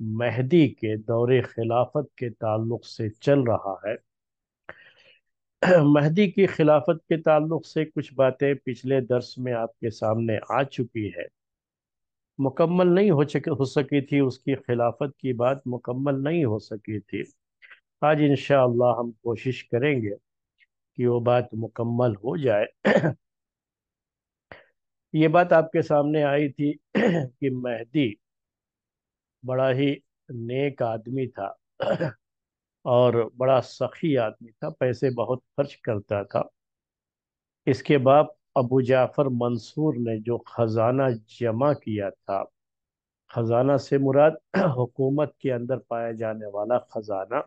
महदी के दौरे खिलाफत के ताल्लुक से चल रहा है। महदी की खिलाफत के ताल्लुक से कुछ बातें पिछले दर्स में आपके सामने आ चुकी है। मुकम्मल नहीं हो सके हो सकी थी उसकी खिलाफत की बात मुकम्मल नहीं हो सकी थी। आज इंशाअल्लाह हम कोशिश करेंगे कि वो बात मुकम्मल हो जाए। ये बात आपके सामने आई थी कि महदी बड़ा ही नेक आदमी था और बड़ा सखी आदमी था, पैसे बहुत खर्च करता था। इसके बाद अबू जाफ़र मंसूर ने जो खजाना जमा किया था, खजाना से मुराद हुकूमत के अंदर पाया जाने वाला खजाना,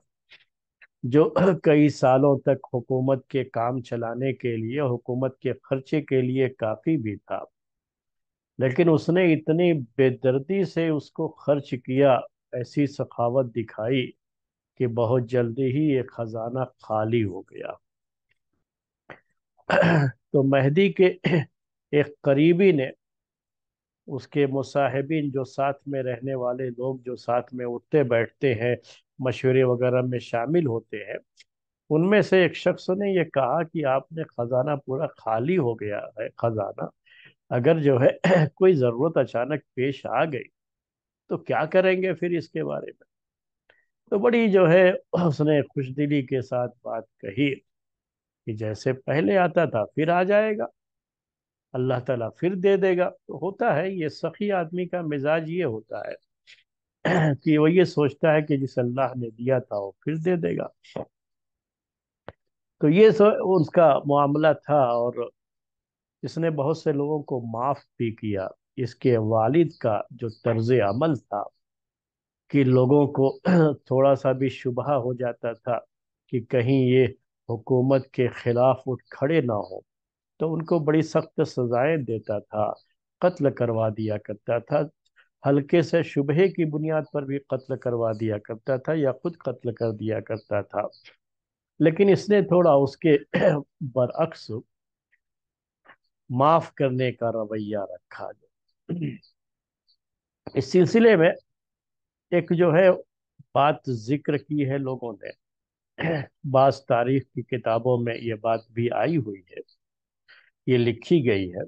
जो कई सालों तक हुकूमत के काम चलाने के लिए, हुकूमत के खर्चे के लिए काफ़ी भी था। लेकिन उसने इतनी बेदर्दी से उसको खर्च किया, ऐसी सखावत दिखाई कि बहुत जल्दी ही ये खजाना खाली हो गया। तो महदी के एक करीबी ने उसके मुसाहिबिन जो साथ में रहने वाले लोग जो साथ में उठते बैठते हैं, मशवरे वगैरह में शामिल होते हैं, उनमें से एक शख्स ने यह कहा कि आपने खजाना पूरा खाली हो गया है, खजाना। अगर जो है कोई ज़रूरत अचानक पेश आ गई तो क्या करेंगे फिर इसके बारे में? तो बड़ी जो है उसने खुश दिली के साथ बात कही कि जैसे पहले आता था, फिर आ जाएगा। अल्लाह ताला फिर दे देगा। तो होता है, ये सखी आदमी का मिजाज ये होता है कि वो ये सोचता है कि जिस अल्लाह ने दिया था, वो फिर दे देगा। तो ये उसका मामला था और इसने बहुत से लोगों को माफ़ भी किया। इसके वालिद का जो तर्ज अमल था कि लोगों को थोड़ा सा भी शुबह हो जाता था कि कहीं ये हुकूमत के खिलाफ उठ खड़े ना हो तो उनको बड़ी सख्त सजाएँ देता था, कत्ल करवा दिया करता था, हल्के से शुबह की बुनियाद पर भी कत्ल करवा दिया करता था या खुद कत्ल कर दिया करता था। लेकिन इसने थोड़ा उसके बरअक्स माफ़ करने का रवैया रखा जाए। इस सिलसिले में एक जो है बात ज़िक्र की है लोगों ने। बास तारीख की किताबों में ये बात भी आई हुई है। ये लिखी गई है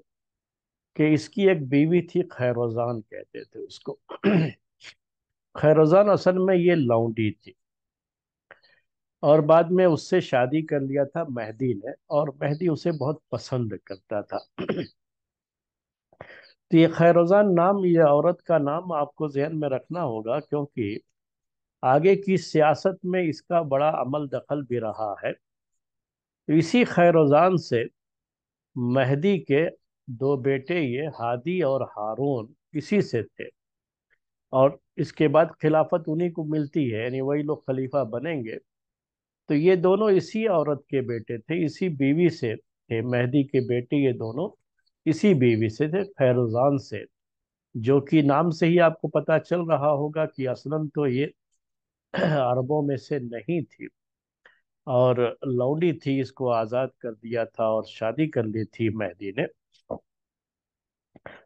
कि इसकी एक बीवी थी खैरोजान कहते थे उसको। खैरोजान असल में ये लौंडी थी। और बाद में उससे शादी कर लिया था मेहदी ने, और मेहदी उसे बहुत पसंद करता था। तो ये खैरोजान, नाम, ये औरत का नाम आपको जहन में रखना होगा, क्योंकि आगे की सियासत में इसका बड़ा अमल दखल भी रहा है। इसी खैरुजान से मेहदी के दो बेटे, ये हादी और हारून, इसी से थे। और इसके बाद खिलाफत उन्हीं को मिलती है, यानी वही लोग खलीफा बनेंगे। तो ये दोनों इसी औरत के बेटे थे, इसी बीवी से थे, मेहदी के बेटे ये दोनों इसी बीवी से थे, फैरुजान से, जो कि नाम से ही आपको पता चल रहा होगा कि असलन तो ये अरबों में से नहीं थी और लौंडी थी, इसको आज़ाद कर दिया था और शादी कर ली थी मेहदी ने।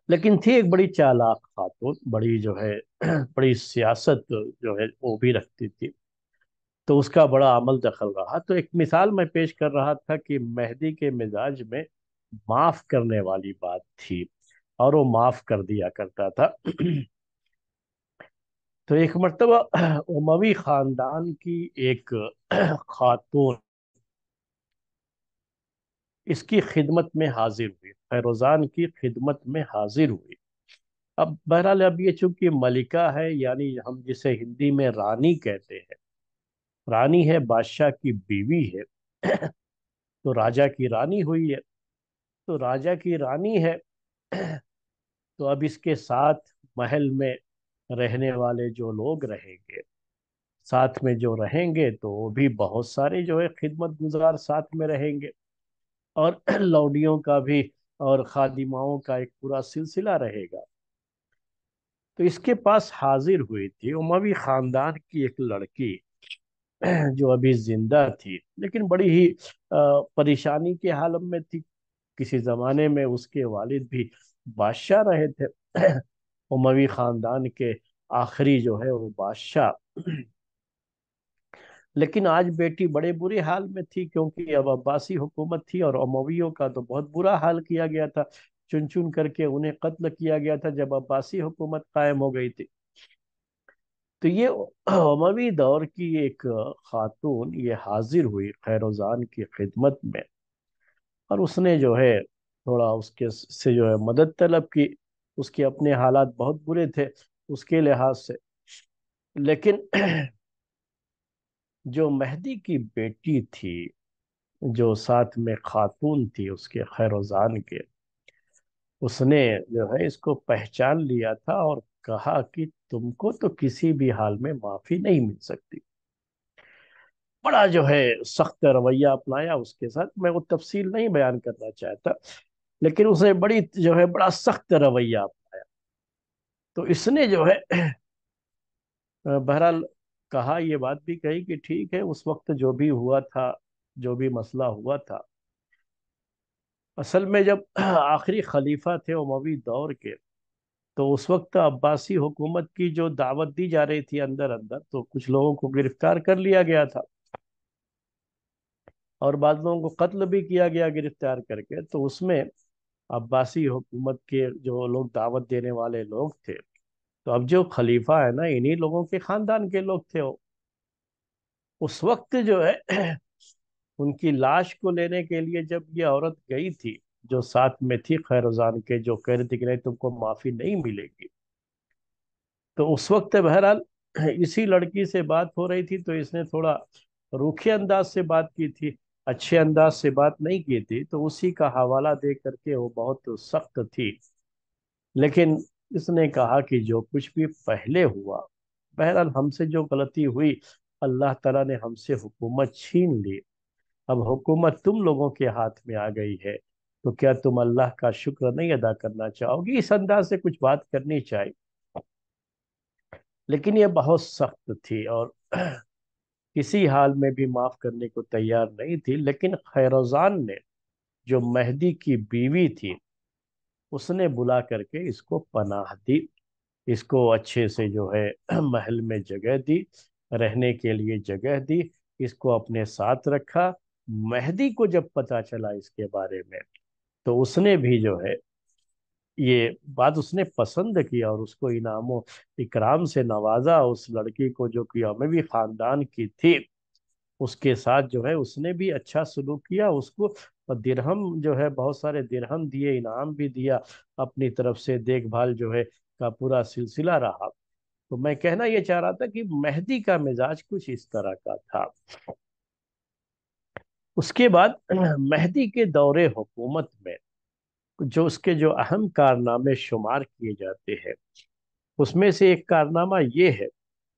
लेकिन थी एक बड़ी चालाक खातून, बड़ी जो है बड़ी सियासत जो है वो भी रखती थी। तो उसका बड़ा अमल दखल रहा। तो एक मिसाल मैं पेश कर रहा था कि मेहदी के मिजाज में माफ़ करने वाली बात थी और वो माफ़ कर दिया करता था। तो एक मरतबा उमवी खानदान की एक खातून इसकी खिदमत में हाजिर हुई, फैरोजान की खिदमत में हाजिर हुई। अब बहरहाल, अब ये चूँकि मलिका है, यानी हम जिसे हिंदी में रानी कहते हैं रानी है, बादशाह की बीवी है तो राजा की रानी हुई है। तो राजा की रानी है तो अब इसके साथ महल में रहने वाले जो लोग रहेंगे, साथ में जो रहेंगे तो वो भी बहुत सारे जो है खिदमत गुजार साथ में रहेंगे। और लौडियों का भी और खादिमाओं का एक पूरा सिलसिला रहेगा। तो इसके पास हाजिर हुई थी उमवी खानदान की एक लड़की जो अभी ज़िंदा थी, लेकिन बड़ी ही परेशानी के हालत में थी। किसी जमाने में उसके वालिद भी बादशाह रहे थे। उमवी खानदान के आखिरी जो है वो बादशाह। लेकिन आज बेटी बड़े बुरे हाल में थी, क्योंकि अब अब्बासी हुकूमत थी और अमवियों का तो बहुत बुरा हाल किया गया था। चुन चुन करके उन्हें कत्ल किया गया था जब अब्बासी हुकूमत कायम हो गई थी। तो ये अमवी दौर की एक खातून, ये हाजिर हुई खैरोजान की खिदमत में। और उसने जो है, थोड़ा उसके से जो है मदद तलब की। उसके अपने हालात बहुत बुरे थे उसके लिहाज से। लेकिन जो मेहदी की बेटी थी, जो साथ में खातून थी उसके खैरोजान के, उसने जो है इसको पहचान लिया था और कहा कि तुमको तो किसी भी हाल में माफ़ी नहीं मिल सकती। बड़ा जो है सख्त रवैया अपनाया उसके साथ। मैं वो तफसील नहीं बयान करना चाहता, लेकिन उसने बड़ी जो है, बड़ा सख्त रवैया अपनाया। तो इसने जो है, बहरहाल कहा, ये बात भी कही कि ठीक है, उस वक्त जो भी हुआ था, जो भी मसला हुआ था, असल में जब आखिरी खलीफा थे उमवी दौर के तो उस वक्त अब्बासी हुकूमत की जो दावत दी जा रही थी अंदर अंदर तो कुछ लोगों को गिरफ़्तार कर लिया गया था। और बाद लोगों को कत्ल भी किया गया गिरफ़्तार करके तो उसमें अब्बासी हुकूमत के जो लोग दावत देने वाले लोग थे तो अब जो खलीफा है ना, इन्हीं लोगों के खानदान के लोग थे वो। उस वक्त जो है, उनकी लाश को लेने के लिए जब ये औरत गई थी जो साथ में थी खैरुजान के, जो कह रही थी कि नहीं, तुमको माफ़ी नहीं मिलेगी। तो उस वक्त बहरहाल इसी लड़की से बात हो रही थी तो इसने थोड़ा रूखे अंदाज से बात की थी, अच्छे अंदाज से बात नहीं की थी तो उसी का हवाला दे करके वो बहुत सख्त थी। लेकिन इसने कहा कि जो कुछ भी पहले हुआ, बहरहाल हमसे जो गलती हुई, अल्लाह तला ने हमसे हुकूमत छीन ली। अब हुकूमत तुम लोगों के हाथ में आ गई है। तो क्या तुम अल्लाह का शुक्र नहीं अदा करना चाहोगी? इस अंदाज से कुछ बात करनी चाहिए। लेकिन ये बहुत सख्त थी और किसी हाल में भी माफ़ करने को तैयार नहीं थी। लेकिन खैरोज़ान ने जो मेहदी की बीवी थी, उसने बुला करके इसको पनाह दी, इसको अच्छे से जो है महल में जगह दी, रहने के लिए जगह दी, इसको अपने साथ रखा। मेहदी को जब पता चला इसके बारे में तो उसने भी जो है, ये बात उसने पसंद किया और उसको इनामों, इकराम से नवाजा उस लड़की को जो कि अमवी खानदान की थी। उसके साथ जो है उसने भी अच्छा सलूक किया, उसको दिरहम जो है बहुत सारे दिरहम दिए, इनाम भी दिया, अपनी तरफ़ से देखभाल जो है का पूरा सिलसिला रहा। तो मैं कहना यह चाह रहा था कि मेहदी का मिजाज कुछ इस तरह का था। उसके बाद मेहदी के दौरे हुकूमत में, जो उसके जो अहम कारनामे शुमार किए जाते हैं, उसमें से एक कारनामा ये है,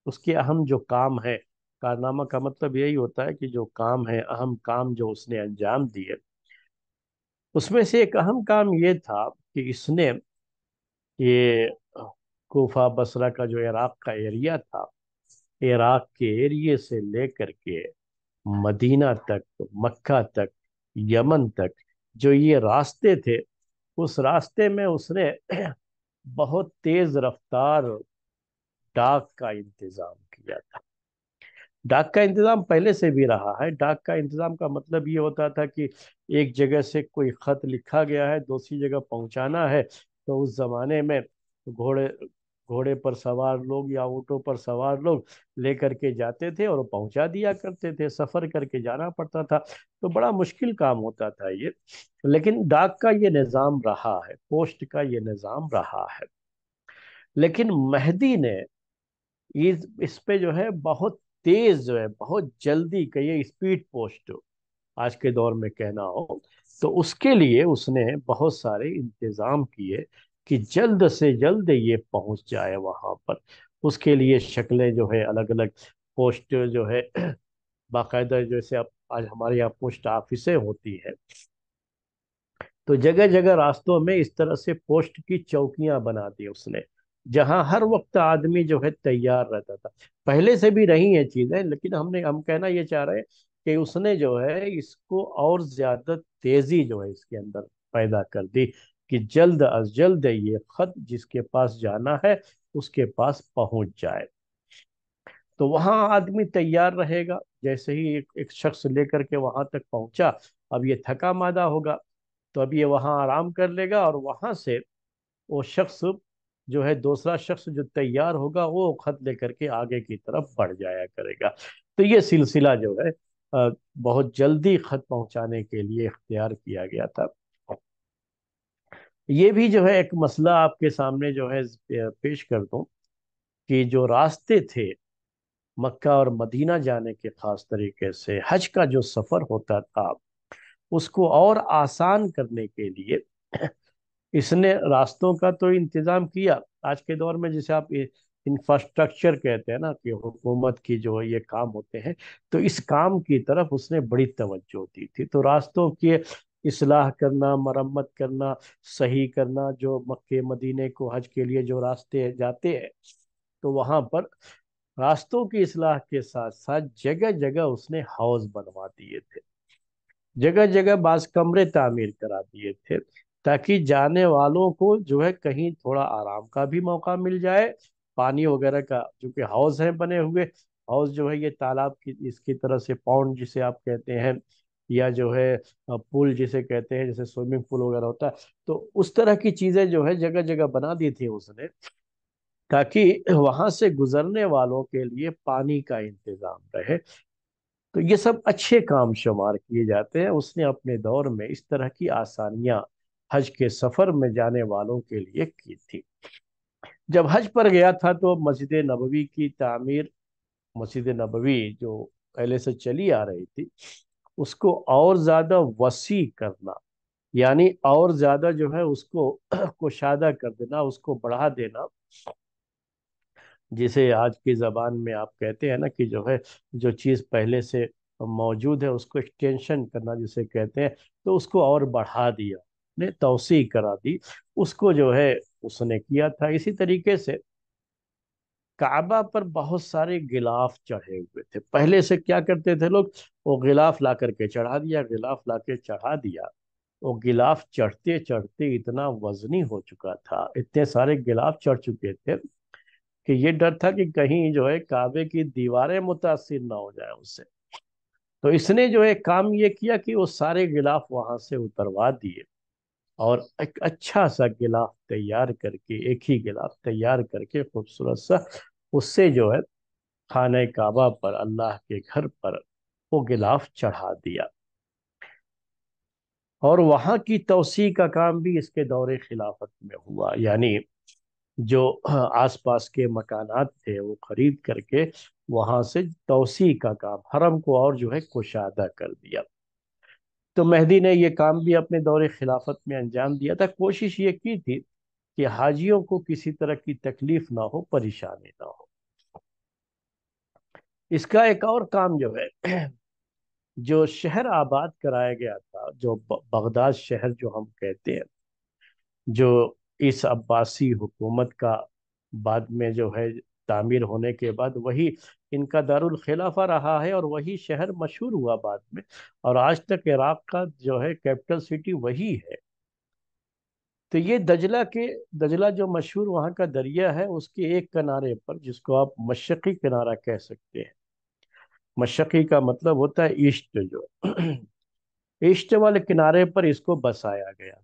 उसके अहम जो काम है, कारनामा का मतलब यही होता है कि जो काम है, अहम काम जो उसने अंजाम दिए, उसमें से एक अहम काम ये था कि इसने ये कोफा बसरा का जो इराक का एरिया था, इराक के एरिए से लेकर के मदीना तक, मक्का तक, यमन तक, जो ये रास्ते थे, उस रास्ते में उसने बहुत तेज रफ्तार डाक का इंतज़ाम किया था। डाक का इंतज़ाम पहले से भी रहा है। डाक का इंतज़ाम का मतलब ये होता था कि एक जगह से कोई खत लिखा गया है, दूसरी जगह पहुंचाना है। तो उस जमाने में घोड़े घोड़े पर सवार लोग या ऊँटों पर सवार लोग लेकर के जाते थे और पहुँचा दिया करते थे, सफ़र करके जाना पड़ता था। तो बड़ा मुश्किल काम होता था ये। लेकिन डाक का ये निज़ाम रहा है, पोस्ट का ये निज़ाम रहा है। लेकिन मेहदी ने इस इस पे जो है बहुत तेज जो है, बहुत जल्दी कहिए स्पीड पोस्ट, आज के दौर में कहना हो। तो उसके लिए उसने बहुत सारे इंतज़ाम किए कि जल्द से जल्द ये पहुँच जाए वहाँ पर। उसके लिए शक्लें जो है अलग अलग पोस्ट जो है, बाकायदा जैसे अब आज हमारे यहाँ पोस्ट ऑफिसें होती है। तो जगह जगह रास्तों में इस तरह से पोस्ट की चौकियाँ बना दी उसने, जहाँ हर वक्त आदमी जो है तैयार रहता था। पहले से भी रही है चीज़ें, लेकिन हमने, हम कहना ये चाह रहे हैं कि उसने जो है, इसको और ज़्यादा तेज़ी जो है इसके अंदर पैदा कर दी। कि जल्द अज जल्द ये खत जिसके पास जाना है उसके पास पहुँच जाए। तो वहाँ आदमी तैयार रहेगा जैसे ही एक, एक शख्स लेकर के वहाँ तक पहुँचा अब ये थका मादा होगा तो अब ये वहाँ आराम कर लेगा और वहाँ से वो शख्स जो है दूसरा शख्स जो तैयार होगा वो खत लेकर के आगे की तरफ़ बढ़ जाया करेगा। तो ये सिलसिला जो है बहुत जल्दी खत पहुँचाने के लिए इख्तियार किया गया था। ये भी जो है एक मसला आपके सामने जो है पेश कर दूँ कि जो रास्ते थे मक्का और मदीना जाने के खास तरीके से, हज का जो सफ़र होता था, उसको और आसान करने के लिए इसने रास्तों का तो इंतज़ाम किया। आज के दौर में जिसे आप इंफ्रास्ट्रक्चर कहते हैं ना कि हुकूमत की जो ये काम होते हैं तो इस काम की तरफ़ उसने बड़ी तवज्जो दी थी। तो रास्तों के इसलाह करना, मरम्मत करना, सही करना, जो मक्के मदीने को हज के लिए जो रास्ते जाते हैं तो वहाँ पर रास्तों की इसलाह के साथ साथ जगह जगह उसने हाउस बनवा दिए थे। जगह जगह बाज कमरे तामीर करा दिए थे, ताकि जाने वालों को जो है कहीं थोड़ा आराम का भी मौका मिल जाए, पानी वगैरह का जो कि हाउस है बने हुए। हाउस जो है ये तालाब की, इसकी तरह से पौंड जिसे आप कहते हैं या जो है पुल जिसे कहते हैं, जैसे स्विमिंग पूल वगैरह होता है तो उस तरह की चीज़ें जो है जगह जगह बना दी थी उसने, ताकि वहाँ से गुजरने वालों के लिए पानी का इंतज़ाम रहे। तो ये सब अच्छे काम शुमार किए जाते हैं। उसने अपने दौर में इस तरह की आसानियाँ हज के सफ़र में जाने वालों के लिए की थी। जब हज पर गया था तो मस्जिद नबवी की तामीर, मस्जिद नबवी जो पहले से चली आ रही थी उसको और ज़्यादा वसी करना, यानी और ज़्यादा जो है उसको कुशादा कर देना, उसको बढ़ा देना। जिसे आज की जबान में आप कहते हैं ना कि जो है, जो चीज़ पहले से मौजूद है, उसको एक्सटेंशन करना जिसे कहते हैं तो उसको और बढ़ा दिया, ने तोसी करा दी, उसको जो है उसने किया था। इसी तरीके से काबा पर बहुत सारे गिलाफ चढ़े हुए थे। पहले से क्या करते थे लोग? वो गिलाफ ला करके चढ़ा दिया, गिलाफ ला के चढ़ा दिया। वो गिलाफ चढ़ते चढ़ते इतना वजनी हो चुका था, इतने सारे गिलाफ चढ़ चुके थे कि ये डर था कि कहीं जो है काबे की दीवारें मुतासर ना हो जाए उससे तो इसने जो है काम ये किया कि वो सारे गिलाफ वहाँ से उतरवा दिए। और एक अच्छा सा गिलाफ तैयार करके, एक ही गिलाफ तैयार करके खूबसूरत सा, उससे जो है खाने काबा पर, अल्लाह के घर पर वो गिलाफ चढ़ा दिया। और वहाँ की तोसी का काम भी इसके दौरे खिलाफत में हुआ। यानी जो आसपास के मकानात थे, वो खरीद करके वहाँ से तोसी का काम, हरम को और जो है कुशादा कर दिया। तो मेहदी ने यह काम भी अपने दौरे खिलाफत में अंजाम दिया था। कोशिश ये की थी कि हाजियों को किसी तरह की तकलीफ़ ना हो, परेशानी ना हो। इसका एक और काम जो है, जो शहर आबाद कराया गया था, जो बगदाद शहर जो हम कहते हैं, जो इस अब्बासी हुकूमत का बाद में जो है तामीर होने के बाद वही इनका दारुल खिलाफा रहा है और वही शहर मशहूर हुआ बाद में। और आज तक इराक का जो है कैपिटल सिटी वही है। तो ये दजला के, दजला जो मशहूर वहाँ का दरिया है, उसके एक किनारे पर, जिसको आप मशक़ी किनारा कह सकते हैं। मशक़ी का मतलब होता है ईस्ट जो। ईस्ट वाले किनारे पर इसको बसाया गया।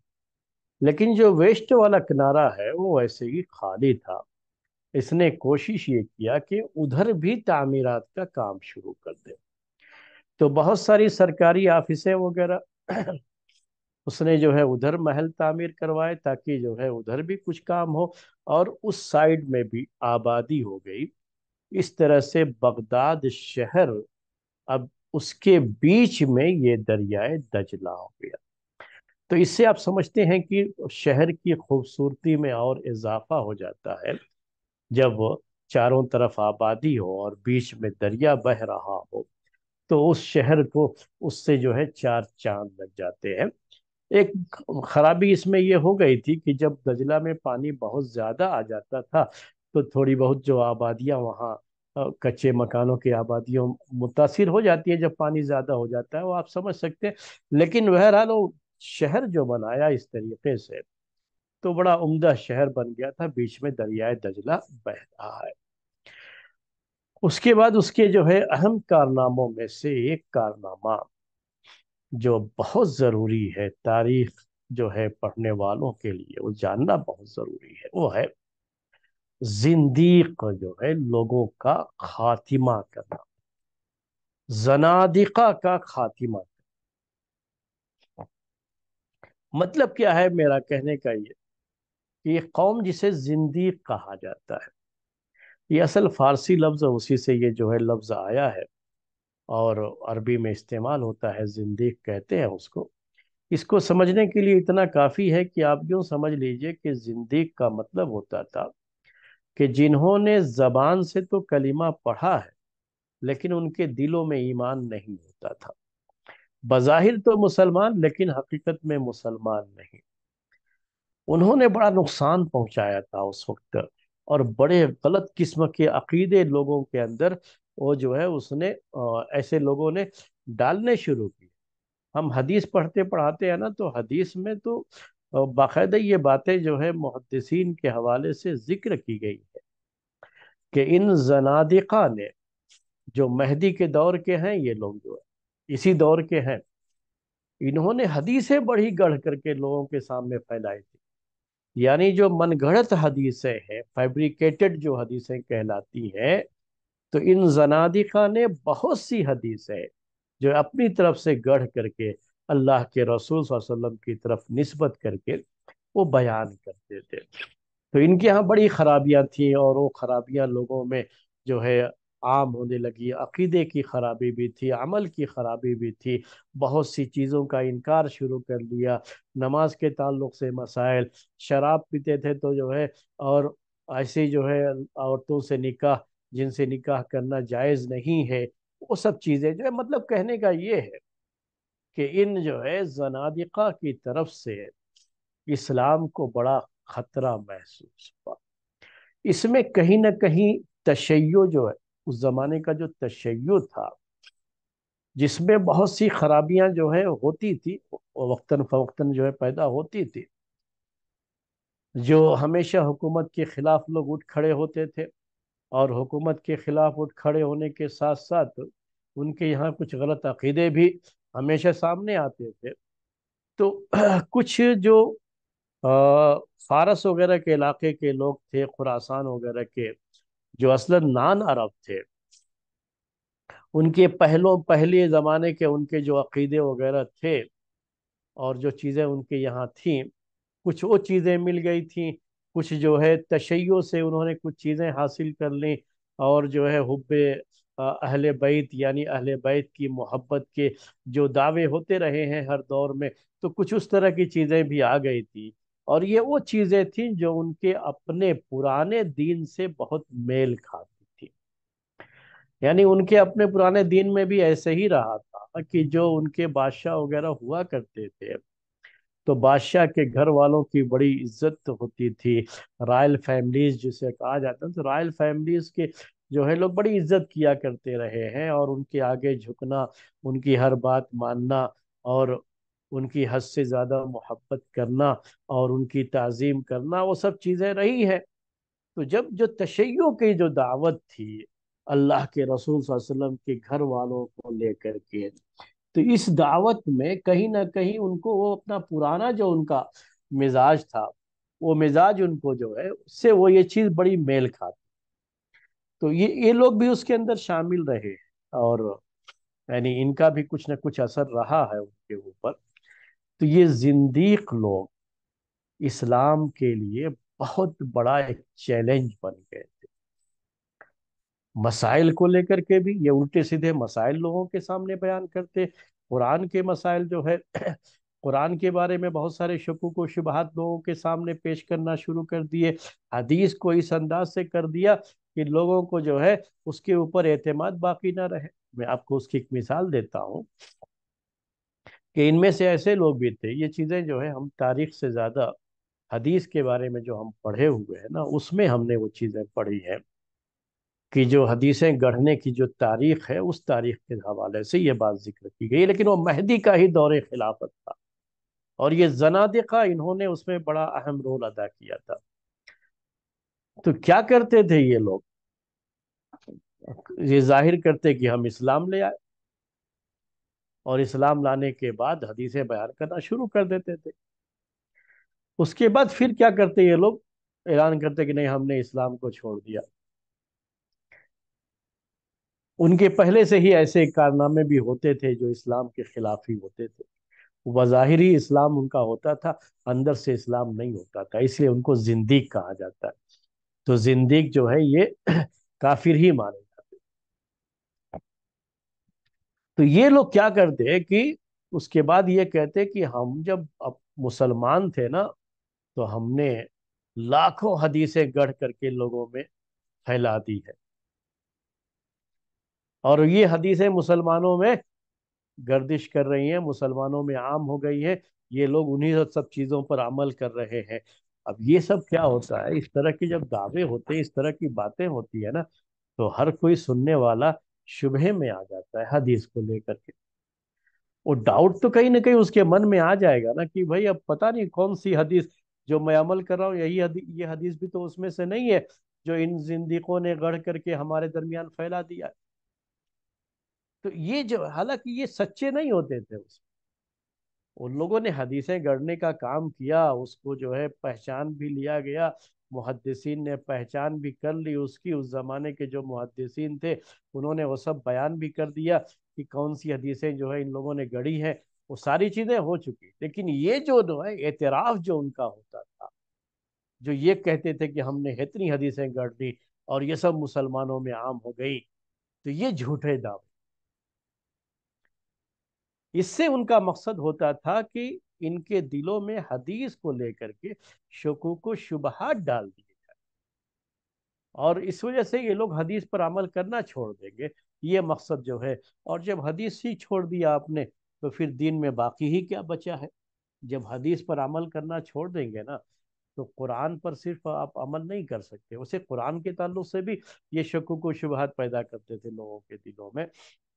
लेकिन जो वेस्ट वाला किनारा है, वो वैसे ही खाली था। इसने कोशिश ये किया कि उधर भी तामीरात का काम शुरू कर दे। तो बहुत सारी सरकारी ऑफिसें वगैरह उसने जो है उधर महल तामीर करवाए ताकि जो है उधर भी कुछ काम हो और उस साइड में भी आबादी हो गई। इस तरह से बगदाद शहर अब उसके बीच में ये दरियाए दजला हो गया। तो इससे आप समझते हैं कि शहर की खूबसूरती में और इजाफा हो जाता है। जब चारों तरफ़ आबादी हो और बीच में दरिया बह रहा हो तो उस शहर को उससे जो है चार चाँद लग जाते हैं। एक खराबी इसमें यह हो गई थी कि जब दजला में पानी बहुत ज़्यादा आ जाता था तो थोड़ी बहुत जो आबादियाँ वहाँ कच्चे मकानों की आबादियों मुतासर हो जाती है जब पानी ज़्यादा हो जाता है, वो आप समझ सकते हैं। लेकिन बहरहाल वो शहर जो बनाया इस तरीके से तो बड़ा उम्दा शहर बन गया था, बीच में दरियाए दजला बह रहा है। उसके बाद उसके जो है अहम कारनामों में से एक कारनामा, जो बहुत ज़रूरी है तारीख जो है पढ़ने वालों के लिए, वो जानना बहुत ज़रूरी है, वो है जिंदीक जो है लोगों का खातिमा करना, जनादिका का खातिमा करना। मतलब क्या है मेरा कहने का ये ये कौम जिसे जिंदीक कहा जाता है। ये असल फारसी लफ्ज़ उसी से ये जो है लफ्ज़ आया है और अरबी में इस्तेमाल होता है, जिंदीक कहते हैं उसको। इसको समझने के लिए इतना काफ़ी है कि आप यूँ समझ लीजिए कि जिंदीक का मतलब होता था कि जिन्होंने ज़बान से तो कलीमा पढ़ा है, लेकिन उनके दिलों में ईमान नहीं होता था। बज़ाहिर तो मुसलमान, लेकिन हकीकत में मुसलमान नहीं। उन्होंने बड़ा नुकसान पहुँचाया था उस वक्त, और बड़े गलत किस्म के अकीदे लोगों के अंदर वो जो है उसने ऐसे लोगों ने डालने शुरू किए। हम हदीस पढ़ते पढ़ाते हैं ना तो हदीस में तो बाकायदा ये बातें जो है मुहदसिन के हवाले से ज़िक्र की गई है कि इन जनादिका ने जो मेहदी के दौर के हैं, ये लोग जो है, इसी दौर के हैं, इन्होंने हदीसें बड़ी गढ़ करके लोगों के सामने फैलाई थी। यानी जो मनगढ़ंत हदीसें हैं फैब्रिकेटेड जो हदीसें कहलाती हैं तो इन जनादिका ने बहुत सी हदीसें जो अपनी तरफ़ से गढ़ करके अल्लाह के रसूल वसल्लम की तरफ़ नस्बत करके वो बयान करते थे। तो इनके यहाँ बड़ी खराबियाँ थी और वो खराबियाँ लोगों में जो है आम होने लगी, अकीदे की खराबी भी थी, अमल की खराबी भी थी। बहुत सी चीज़ों का इनकार शुरू कर दिया। नमाज़ के ताल्लुक से मसाइल, शराब पीते थे तो जो है, और ऐसे जो है, औरतों से निकाह, जिनसे निकाह करना जायज़ नहीं है, वो सब चीज़ें जो है मतलब कहने का ये है कि इन जो है, जनादिका की तरफ़ से इस्लाम को बड़ा खतरा महसूस हुआ। इसमें कहीं ना कहीं तशैय जो है उस जमाने का जो तशैय था, जिसमें बहुत सी खराबियाँ जो है होती थी वक्तन फवक्तन जो है पैदा होती थी, जो हमेशा हुकूमत के खिलाफ लोग उठ खड़े होते थे और हुकूमत के खिलाफ उठ खड़े होने के साथ साथ उनके यहाँ कुछ गलत अकीदे भी हमेशा सामने आते थे। तो कुछ जो फारस वगैरह के इलाके के लोग थे, खुरासान वगैरह के जो असलन नान अरब थे, उनके पहलों, पहले ज़माने के उनके जो अकीदे वगैरह थे और जो चीज़ें उनके यहाँ थी, कुछ वो चीज़ें मिल गई थी, कुछ जो है तशैयो से उन्होंने कुछ चीज़ें हासिल कर ली और जो है हुब्बे अहले बैत यानी अहले बैत की मोहब्बत के जो दावे होते रहे हैं हर दौर में तो कुछ उस तरह की चीज़ें भी आ गई थी। और ये वो चीज़ें थी जो उनके अपने पुराने दीन से बहुत मेल खाती थी। यानी उनके अपने पुराने दीन में भी ऐसे ही रहा था कि जो उनके बादशाह वगैरह हुआ करते थे तो बादशाह के घर वालों की बड़ी इज़्ज़त होती थी। रॉयल फैमिलीज़ जिसे कहा जाता है तो रॉयल फैमिलीज़ के जो है लोग बड़ी इज़्ज़त किया करते रहे हैं और उनके आगे झुकना, उनकी हर बात मानना और उनकी हद से ज़्यादा मोहब्बत करना और उनकी तज़ीम करना, वो सब चीज़ें रही है। तो जब जो तशैयों की जो दावत थी अल्लाह के रसूल वसल्लम के घर वालों को लेकर के तो इस दावत में कहीं ना कहीं उनको वो अपना पुराना जो उनका मिजाज था, वो मिजाज उनको जो है, उससे वो ये चीज़ बड़ी मेल खाती। तो ये ये लोग भी उसके अंदर शामिल रहे और यानी इनका भी कुछ ना कुछ असर रहा है उनके ऊपर। तो ये जिंदीक लोग इस्लाम के लिए बहुत बड़ा एक चैलेंज बन गए थे। मसाइल को लेकर के भी, ये उल्टे सीधे मसाइल लोगों के सामने बयान करते। कुरान के मसाइल जो है, कुरान के बारे में बहुत सारे शकूक व शुबहत लोगों के सामने पेश करना शुरू कर दिए। हदीस को इस अंदाज से कर दिया कि लोगों को जो है, उसके ऊपर एतमाद बाकी ना रहे। मैं आपको उसकी एक मिसाल देता हूँ। कि इनमें से ऐसे लोग भी थे, ये चीज़ें जो है, हम तारीख से ज़्यादा हदीस के बारे में जो हम पढ़े हुए हैं ना, उसमें हमने वो चीज़ें पढ़ी हैं कि जो हदीसें गढ़ने की जो तारीख है, उस तारीख के हवाले से ये बात ज़िक्र की गई। लेकिन वो महदी का ही दौर खिलाफत था और ये जनादिका इन्होंने उसमें बड़ा अहम रोल अदा किया था। तो क्या करते थे ये लोग? ये ज़ाहिर करते कि हम इस्लाम ले आए। और इस्लाम लाने के बाद हदीसें बयान करना शुरू कर देते थे। उसके बाद फिर क्या करते ये लोग? ऐलान करते कि नहीं, हमने इस्लाम को छोड़ दिया। उनके पहले से ही ऐसे कारनामे भी होते थे जो इस्लाम के खिलाफ ही होते थे। वज़ाहिरी इस्लाम उनका होता था, अंदर से इस्लाम नहीं होता था, इसलिए उनको जिंदीक कहा जाता है। तो जिंदीक जो है ये काफिर ही माने जाते तो ये लोग क्या करते हैं कि उसके बाद ये कहते कि हम जब अब मुसलमान थे ना तो हमने लाखों हदीसें गढ़ करके लोगों में फैला दी है। और ये हदीसें मुसलमानों में गर्दिश कर रही हैं, मुसलमानों में आम हो गई है। ये लोग उन्हीं सब चीज़ों पर अमल कर रहे हैं। अब ये सब क्या होता है? इस तरह के जब दावे होते हैं, इस तरह की बातें होती है ना तो हर कोई सुनने वाला शुभे में आ जाता है, हदीस को लेकर के। वो डाउट तो कहीं ना कहीं उसके मन में आ जाएगा ना कि भाई अब पता नहीं कौन सी हदीस, जो मैं अमल कर रहा हूँ, यही हदीस ये हदीस भी तो उसमें से नहीं है, जो इन जिंदगियों ने गढ़ करके हमारे दरमियान फैला दिया तो ये जो, हालाँकि ये सच्चे नहीं होते थे उसमें उन लोगों ने हदीसें गढ़ने का काम किया, उसको जो है पहचान भी लिया गया मुहदसिन ने पहचान भी कर ली उसकी, उस जमाने के जो मुहदसिन थे, उन्होंने वो सब बयान भी कर दिया कि कौन सी हदीसें जो है इन लोगों ने गढ़ी हैं, वो सारी चीज़ें हो चुकी लेकिन ये जो है, एतराफ़ जो उनका होता था, जो ये कहते थे कि हमने इतनी हदीसें गढ़ ली और ये सब मुसलमानों में आम हो गई तो ये झूठे दावे। इससे उनका मकसद होता था कि इनके दिलों में हदीस को लेकर के शकूक को शुबहात डाल दिए जाए और इस वजह से ये लोग हदीस पर अमल करना छोड़ देंगे, ये मकसद जो है। और जब हदीस ही छोड़ दिया आपने तो फिर दिन में बाकी ही क्या बचा है? जब हदीस पर अमल करना छोड़ देंगे ना तो कुरान पर सिर्फ़ आप अमल नहीं कर सकते। उसे कुरान के ताल्लुक से भी ये शकूक को शुबहत पैदा करते थे लोगों के दिलों में।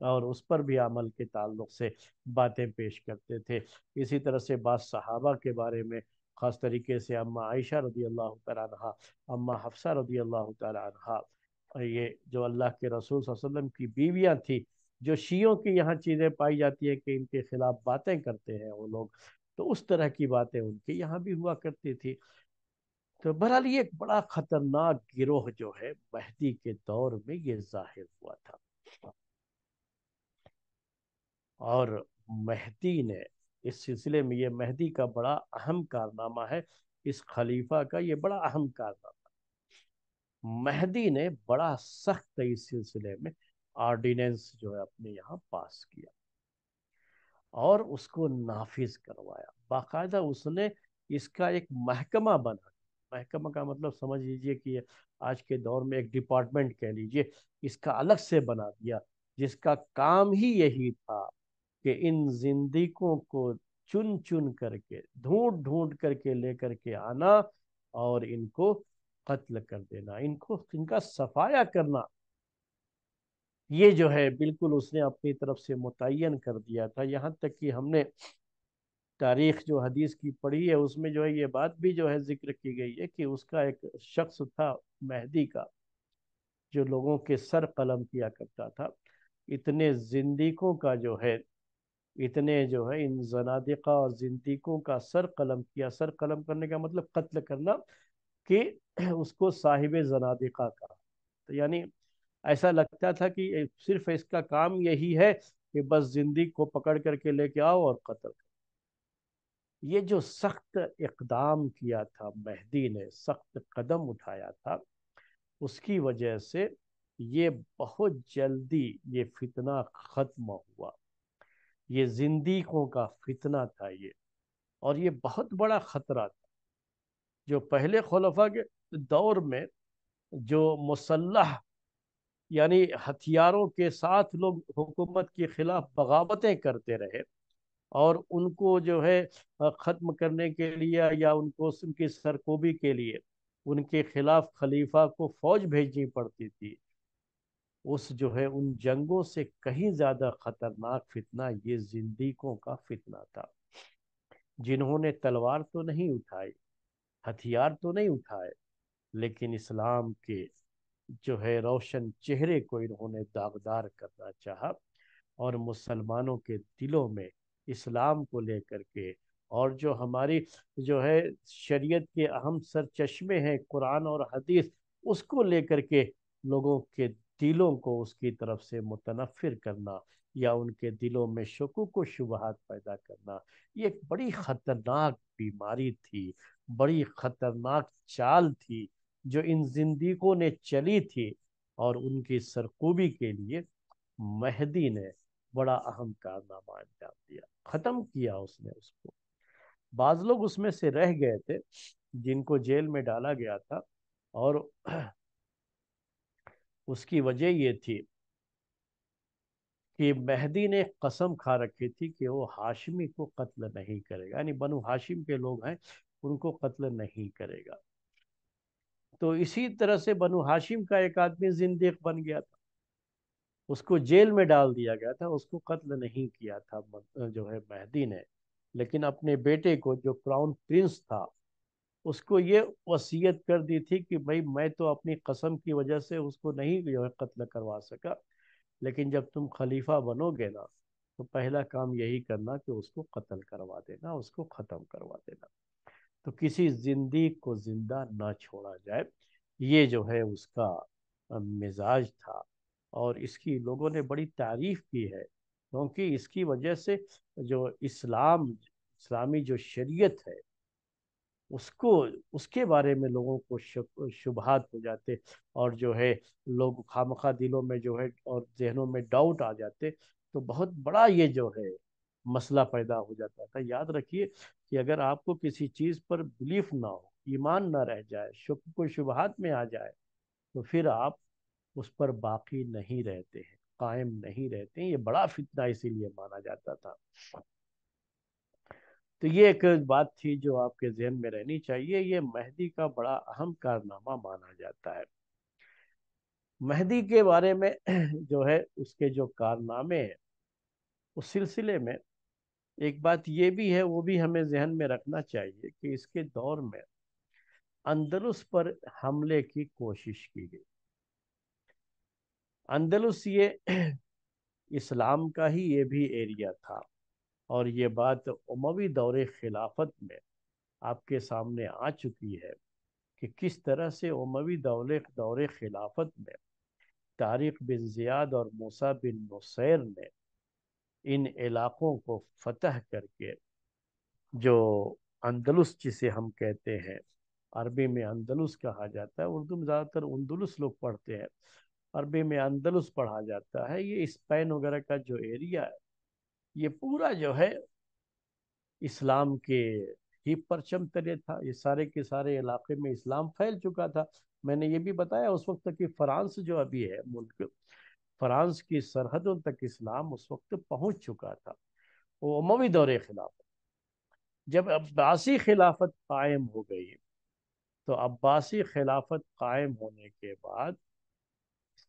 और उस पर भी अमल के ताल्लुक से बातें पेश करते थे। इसी तरह से बात सहाबा के बारे में, ख़ास तरीके से अम्मा आयशा रदी अल्लाह तहा अम्मा हफ्सा रदी अल्लाह तहा ये जो अल्लाह के रसूल वसल्लम की बीवियाँ थी, जो शियों की यहाँ चीज़ें पाई जाती है कि इनके खिलाफ बातें करते हैं वो लोग तो उस तरह की बातें उनके यहाँ भी हुआ करती थी। तो बहरहाल ये एक बड़ा खतरनाक गिरोह जो है, महदी के दौर में ये ज़ाहिर हुआ था। और महदी ने इस सिलसिले में ये महदी का बड़ा अहम कारनामा है। इस खलीफा का ये बड़ा अहम कारनामा महदी ने बड़ा सख्त इस सिलसिले में ऑर्डिनेंस जो है अपने यहाँ पास किया और उसको नाफिज करवाया। बाकायदा उसने इसका एक महकमा बना महकमा का मतलब समझ लीजिए कि आज के दौर में एक डिपार्टमेंट कह लीजिए, इसका अलग से बना दिया, जिसका काम ही यही था। कि इन जिंदगियों को चुन चुन करके ढूंढ ढूंढ करके लेकर के आना और इनको कत्ल कर देना, इनको, इनका सफाया करना। ये जो है, बिल्कुल उसने अपनी तरफ़ से मुतन कर दिया था। यहाँ तक कि हमने तारीख जो हदीस की पढ़ी है, उसमें जो है, ये बात भी जो है, ज़िक्र की गई है कि उसका एक शख्स था मेहदी का, जो लोगों के सर कलम किया करता था। इतने जिंदीकों का जो है इतने जो है इन जनादिका और जिंदीकों का सर कलम किया। सर कलम करने का मतलब कत्ल करना कि उसको साहिब जनादिका का तो यानी ऐसा लगता था कि सिर्फ़ इसका काम यही है कि बस ज़िंदगी को पकड़ करके लेके आओ और कत्ल करो। ये जो सख्त इकदाम किया था, मेहदी ने सख्त कदम उठाया था, उसकी वजह से ये बहुत जल्दी ये फितना ख़त्म हुआ। ये जिंदीकों का फितना था ये। और ये बहुत बड़ा ख़तरा था। जो पहले खलफा के दौर में जो मुसल्ह यानी हथियारों के साथ लोग हुकूमत के खिलाफ बगावतें करते रहे और उनको जो है ख़त्म करने के लिए या उनको उनकी सरकोबी के लिए उनके खिलाफ खलीफा को फौज भेजनी पड़ती थी। उस जो है उन जंगों से कहीं ज़्यादा ख़तरनाक फितना ये जिंदीकों का फितना था। जिन्होंने तलवार तो नहीं उठाई, हथियार तो नहीं उठाए, लेकिन इस्लाम के जो है रोशन चेहरे को इन्होंने दागदार करना चाहा और मुसलमानों के दिलों में इस्लाम को लेकर के और जो हमारी जो है शरीयत के अहम सर चश्मे हैं कुरान और हदीस, उसको लेकर के लोगों के दिलों को उसकी तरफ़ से मुतनफ़िर करना या उनके दिलों में शकु को शुबहत पैदा करना, ये एक बड़ी ख़तरनाक बीमारी थी, बड़ी ख़तरनाक चाल थी जो इन जिंदगियों ने चली थी और उनकी सरकूबी के लिए मेहदी ने बड़ा अहम कारनामा अंजाम दिया, ख़त्म किया उसने उसको। बाज लोग उसमें से रह गए थे, जिनको जेल में डाला गया था और उसकी वजह ये थी कि मेहदी ने कसम खा रखी थी कि वो हाशमी को कत्ल नहीं करेगा। यानी बनु हाशिम के लोग हैं, उनको कत्ल नहीं करेगा। तो इसी तरह से बनु हाशिम का एक आदमी जिंदीक बन गया था। उसको जेल में डाल दिया गया था, उसको कत्ल नहीं किया था, जो है मेहदी ने। लेकिन अपने बेटे को, जो क्राउन प्रिंस था उसको ये वसीयत कर दी थी कि भाई मैं तो अपनी कसम की वजह से उसको नहीं जो है कत्ल करवा सका। लेकिन जब तुम खलीफा बनोगे ना तो पहला काम यही करना कि उसको कत्ल करवा देना, उसको ख़त्म करवा देना। तो किसी ज़िंदगी को ज़िंदा ना छोड़ा जाए। ये जो है उसका मिजाज था। और इसकी लोगों ने बड़ी तारीफ़ की है, क्योंकि इसकी वजह से जो इस्लाम, इस्लामी जो शरीयत है उसको, उसके बारे में लोगों को शुभात हो जाते और जो है लोग खामखा दिलों में जो है और जहनों में डाउट आ जाते तो बहुत बड़ा ये जो है मसला पैदा हो जाता था याद रखिए कि अगर आपको किसी चीज़ पर बिलीफ ना हो, ईमान ना रह जाए, शुभ को शुभात में आ जाए तो फिर आप उस पर बाकी नहीं रहते हैं, कायम नहीं रहते हैं। ये बड़ा फितना इसीलिए माना जाता था तो ये एक बात थी जो आपके जहन में रहनी चाहिए, ये मेहदी का बड़ा अहम कारनामा माना जाता है। मेहदी के बारे में जो है, उसके जो कारनामे हैं, उस सिलसिले में एक बात ये भी है, वो भी हमें जहन में रखना चाहिए कि इसके दौर में अंदलुस पर हमले की कोशिश की गई। अंदलुस ये इस्लाम का ही ये भी एरिया था। और ये बात उमवी दौरे खिलाफत में आपके सामने आ चुकी है कि किस तरह से उमवी दौरे दौरे खिलाफत में तारिक बिन ज़ियाद और मूसा बिन नुसैर ने इन इलाक़ों को फतह करके जो अंदलुस जिसे हम कहते हैं, अरबी में अंदलुस कहा जाता है, उर्दू में ज़्यादातर उन्दुलुस लोग पढ़ते हैं, अरबी में अंदलुस पढ़ा जाता है। ये स्पेन वगैरह का जो एरिया है ये पूरा जो है इस्लाम के ही परचम तले था। ये सारे के सारे इलाके में इस्लाम फैल चुका था। मैंने ये भी बताया उस वक्त कि फ्रांस जो अभी है मुल्क, फ्रांस की सरहदों तक इस्लाम उस वक्त पहुँच चुका था। वो उमवी दौरे खिलाफत जब अब्बासी खिलाफत कायम हो गई तो अब्बासी खिलाफत कायम होने के बाद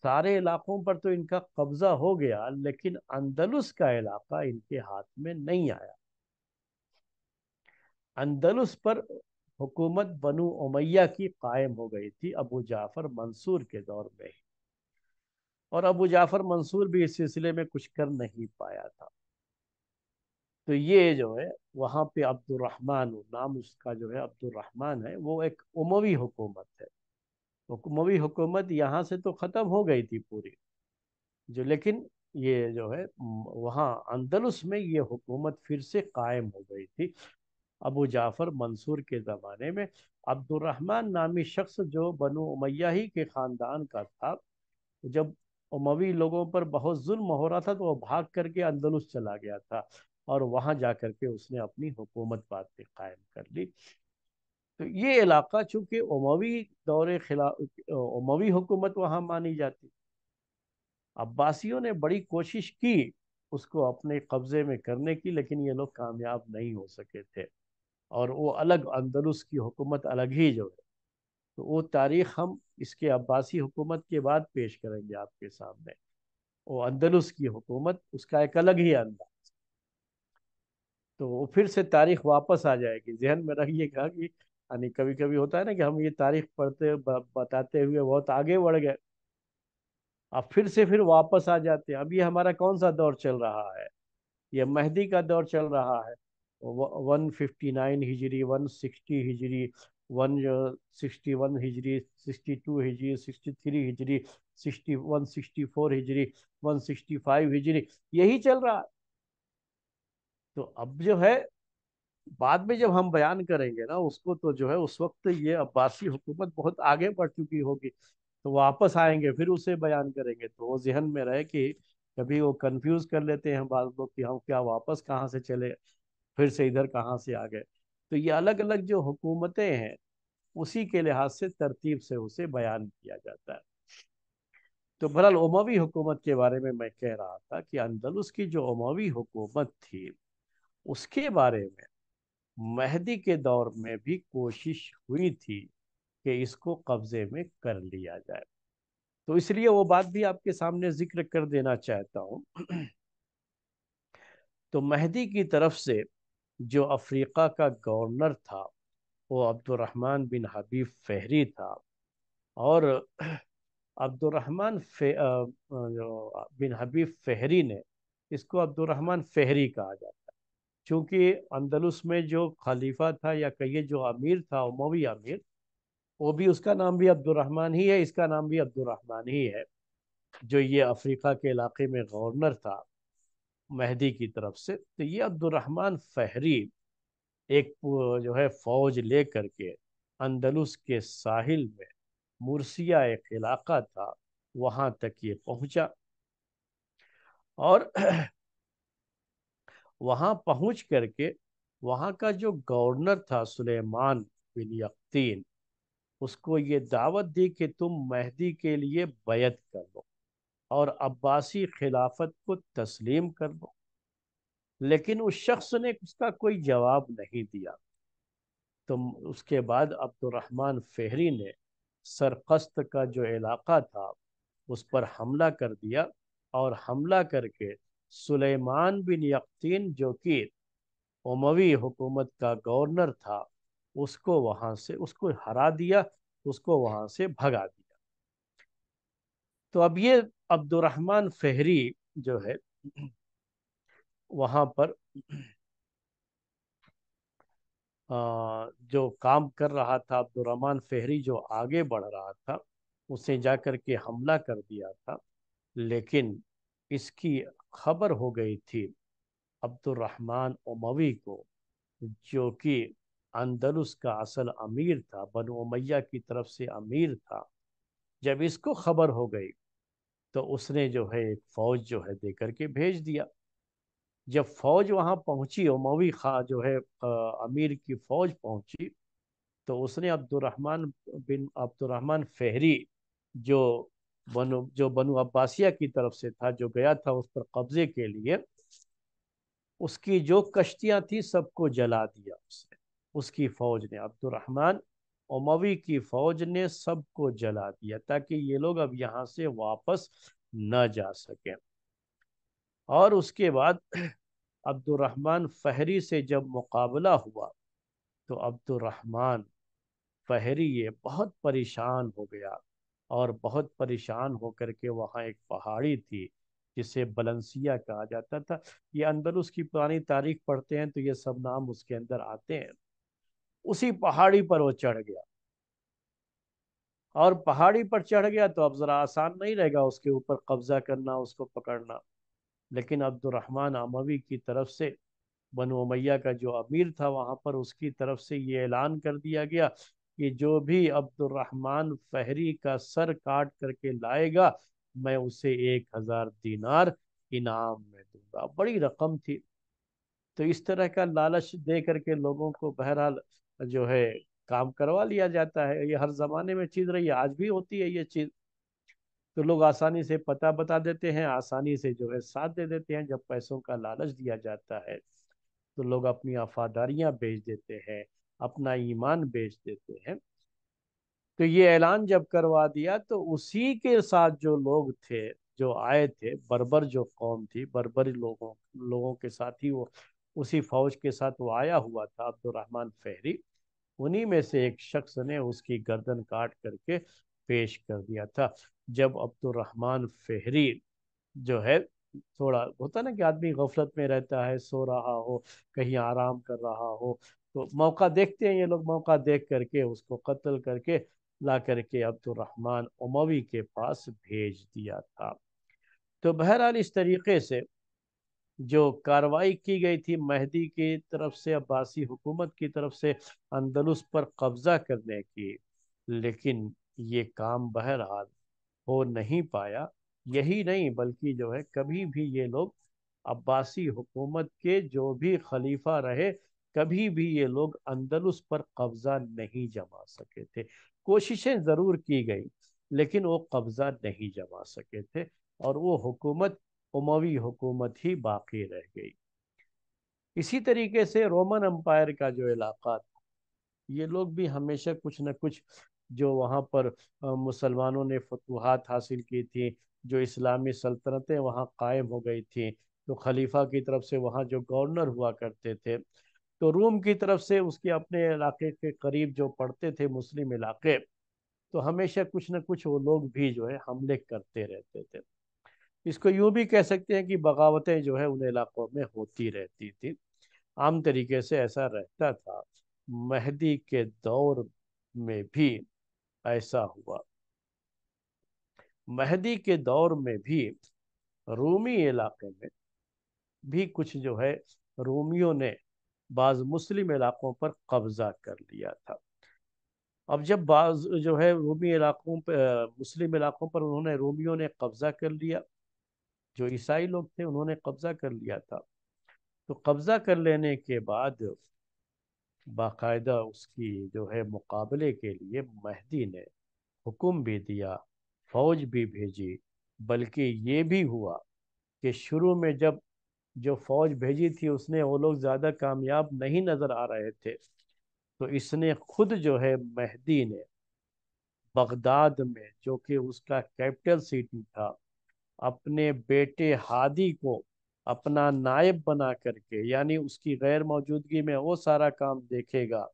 सारे इलाकों पर तो इनका कब्जा हो गया, लेकिन अंदलुस का इलाका इनके हाथ में नहीं आया। अंदलुस पर हुकूमत बनु उमैया की कायम हो गई थी अबू जाफ़र मंसूर के दौर में और अबू जाफ़र मंसूर भी इस सिलसिले में कुछ कर नहीं पाया था। तो ये जो है, वहाँ पे अब्दुलरहमान नाम उसका जो है अब्दुलरहमान है, वो एक उमवी हुकूमत है। उमवी हुकूमत यहाँ से तो ख़त्म हो गई थी पूरी। जो लेकिन ये जो है वहाँ अंदलुस में ये हुकूमत फिर से कायम हो गई थी। अबू जाफ़र मंसूर के ज़माने में अब्दुलरहमान नामी शख्स जो बनु उमैया ही के ख़ानदान का था, जब उमवी लोगों पर बहुत जुल्म हो रहा था तो वो भाग करके अंदलुस चला गया था और वहाँ जा कर के उसने अपनी हुकूमत बात कायम कर ली। तो ये इलाका चूँकि उमवी दौरे खिलाफ उमवी हुकूमत वहाँ मानी जाती। अब्बासियों ने बड़ी कोशिश की उसको अपने कब्ज़े में करने की, लेकिन ये लोग कामयाब नहीं हो सके थे। और वो अलग अंदलुस की हुकूमत अलग ही जो है। तो वो तारीख हम इसके अब्बासी हुकूमत के बाद पेश करेंगे आपके सामने। वो अंदलुस की हुकूमत, उसका एक अलग ही अंदाज। तो वो फिर से तारीख वापस आ जाएगी। जहन में रखिएगा कि यानी कभी कभी होता है ना कि हम ये तारीख पढ़ते बताते हुए बहुत आगे बढ़ गए, अब फिर से फिर वापस आ जाते हैं। अब ये हमारा कौन सा दौर चल रहा है? ये मेहदी का दौर चल रहा है। वन फिफ्टी नाइन हिजरी, वन सिक्सटी हिजरी, वन सिक्सटी वन हिजरी, सिक्सटी टू हिजरी, सिक्सटी थ्री हिजरी, सिक्सटी वन, सिक्सटी फोर हिजरी, वन सिक्सटी फाइव हिजरी, यही चल रहा है। तो अब जो है बाद में जब हम बयान करेंगे ना, उसको तो जो है उस वक्त ये अब्बासी हुकूमत बहुत आगे बढ़ चुकी होगी। तो वापस आएँगे, फिर उसे बयान करेंगे। तो वो जहन में रहे कि कभी वो कंफ्यूज कर लेते हैं बाद लोग कि हम क्या वापस कहाँ से चले, फिर से इधर कहाँ से आ गए। तो ये अलग अलग जो हुकूमतें हैं, उसी के लिहाज से तरतीब से उसे बयान किया जाता है। तो बहरहाल उमवी हुकूमत के बारे में मैं कह रहा था कि अंदलुस की जो उमवी हुकूमत थी, उसके बारे में मेहदी के दौर में भी कोशिश हुई थी कि इसको कब्जे में कर लिया जाए। तो इसलिए वो बात भी आपके सामने ज़िक्र कर देना चाहता हूँ। तो मेहदी की तरफ़ से जो अफ्रीका का गवर्नर था, वो अब्दुलरहमान बिन हबीब फहरी था और अब्दुलरहमान बिन हबीब फहरी ने इसको अब्दुलरहमान फहरी कहा जाता क्योंकि अंदलुस में जो खलीफा था या कहिए जो अमीर था उमवी अमीर, वो भी उसका नाम भी अब्दुलरहमान ही है, इसका नाम भी अब्दुलरहमान ही है। जो ये अफ्रीका के इलाके में गवर्नर था, मेहदी की तरफ़ से तो ये अब्दुलरहमान फहरी एक जो है, फौज ले करके अंदलुस के साहिल में मुर्सिया एक इलाका था, वहाँ तक ये पहुँचा। और वहाँ पहुँच करके वहाँ का जो गवर्नर था सुलेमान बिन यकीन उसको ये दावत दी कि तुम मेहदी के लिए बैत कर लो और अब्बासी खिलाफत को तस्लीम कर लो लेकिन उस शख्स ने उसका कोई जवाब नहीं दिया। तो उसके बाद अब्दुलरहमान फेहरी ने सरकस्त का जो इलाका था उस पर हमला कर दिया और हमला करके सुलेमान बिन यकीन जो कि उमवी हुकूमत का गवर्नर था, उसको वहाँ से, उसको हरा दिया, उसको वहाँ से भगा दिया। तो अब ये अब्दुलरहमान फहरी जो है, वहाँ पर जो काम कर रहा था अब्दुलरहमान फहरी जो आगे बढ़ रहा था उसे जाकर के हमला कर दिया था, लेकिन इसकी खबर हो गई थी अब्दुलरहमान उमवी को, जो कि अंदलुस का असल अमीर था, बन उमैया की तरफ़ से अमीर था। जब इसको खबर हो गई तो उसने जो है एक फौज जो है दे करके भेज दिया। जब फौज वहाँ पहुँची, उमवी खा जो है अमीर की फौज पहुँची तो उसने अब्दुलरहमान बिन अब्दुलरहमान फहरी, जो बनु, जो बनु अब्बासिया की तरफ़ से था, जो गया था उस पर कब्जे के लिए, उसकी जो कश्तियाँ थी, सबको जला दिया उसने। उसकी फौज ने अब्दुलरहमान उमवी की फौज ने सबको जला दिया, ताकि ये लोग अब यहाँ से वापस न जा सके। और उसके बाद अब्दुलरहमान फहरी से जब मुकाबला हुआ तो अब्दुलरहमान फहरी ये बहुत परेशान हो गया। और बहुत परेशान होकर के वहाँ एक पहाड़ी थी, जिसे बलंसिया कहा जाता था। ये अंदरुस की पुरानी तारीख पढ़ते हैं तो ये सब नाम उसके अंदर आते हैं। उसी पहाड़ी पर वो चढ़ गया। और पहाड़ी पर चढ़ गया तो अब जरा आसान नहीं रहेगा उसके ऊपर कब्जा करना, उसको पकड़ना। लेकिन अब्दुलरहमान आमवी की तरफ़ से, बनु उमैया का जो अमीर था वहाँ पर उसकी तरफ़ से ये ऐलान कर दिया गया कि जो भी अब्दुलरहमान फहरी का सर काट करके लाएगा, मैं उसे एक हज़ार दिनार इनाम में दूँगा। बड़ी रकम थी। तो इस तरह का लालच दे करके लोगों को बहरहाल जो है काम करवा लिया जाता है। ये हर जमाने में चीज़ रही है, आज भी होती है ये चीज़। तो लोग आसानी से पता बता देते हैं, आसानी से जो है साथ दे देते हैं जब पैसों का लालच दिया जाता है। तो लोग अपनी वफादारियाँ बेच देते हैं। अपना ईमान बेच देते हैं। तो ये ऐलान जब करवा दिया तो उसी के साथ जो लोग थे, जो आए थे, बर्बर जो कौम थी, बर्बरी लोगों लोगों के साथ ही वो, उसी फौज के साथ वो आया हुआ था अब्दुलरहमान फहरी उन्हीं में से एक शख्स ने उसकी गर्दन काट करके पेश कर दिया था। जब अब्दुलरहमान फहरी जो है, थोड़ा होता ना कि आदमी गफलत में रहता है, सो रहा हो, कहीं आराम कर रहा हो तो मौका देखते हैं ये लोग, मौका देख करके, उसको कत्ल करके ला करके अब्दुलरहमान उमवी के पास भेज दिया था। तो बहरहाल इस तरीके से जो कार्रवाई की गई थी महदी की तरफ़ से, अब्बासी हुकूमत की तरफ़ से, अंदलुस पर कब्जा करने की, लेकिन ये काम बहरहाल हो नहीं पाया। यही नहीं, बल्कि जो है कभी भी ये लोग अब्बासी हुकूमत के जो भी खलीफा रहे कभी भी ये लोग अंदलुस पर कब्जा नहीं जमा सके थे। कोशिशें ज़रूर की गई, लेकिन वो कब्जा नहीं जमा सके थे और वो हुकूमत, उमवी हुकूमत ही बाकी रह गई। इसी तरीके से रोमन अम्पायर का जो इलाका था, ये लोग भी हमेशा कुछ न कुछ जो वहाँ पर मुसलमानों ने फतूहत हासिल की थी, जो इस्लामी सल्तनतें वहाँ कायम हो गई थी तो खलीफा की तरफ़ से वहाँ जो गवर्नर हुआ करते थे तो रूम की तरफ़ से उसके अपने इलाके के करीब जो पड़ते थे मुस्लिम इलाके तो हमेशा कुछ ना कुछ वो लोग भी जो है हमले करते रहते थे। इसको यूँ भी कह सकते हैं कि बगावतें जो है उन इलाकों में होती रहती थी। आम तरीके से ऐसा रहता था। महदी के दौर में भी ऐसा हुआ। महदी के दौर में भी रूमी इलाके में भी कुछ जो है रोमियों ने बाज मुस्लिम इलाकों पर कब्जा कर लिया था। अब जब बाज जो है रोमी इलाकों पर मुस्लिम इलाकों पर उन्होंने रोमियों ने कब्जा कर लिया, जो ईसाई लोग थे उन्होंने कब्जा कर लिया था। तो कब्जा कर लेने के बाद बाकायदा उसकी जो है मुकाबले के लिए महदी ने हुक्म भी दिया, फौज भी भेजी, बल्कि ये भी हुआ कि शुरू में जब जो फौज भेजी थी उसने वो लोग ज़्यादा कामयाब नहीं नज़र आ रहे थे। तो इसने खुद जो है महदी ने बगदाद में, जो कि उसका कैपिटल सिटी था, अपने बेटे हादी को अपना नायब बना करके, यानी उसकी गैर मौजूदगी में वो सारा काम देखेगा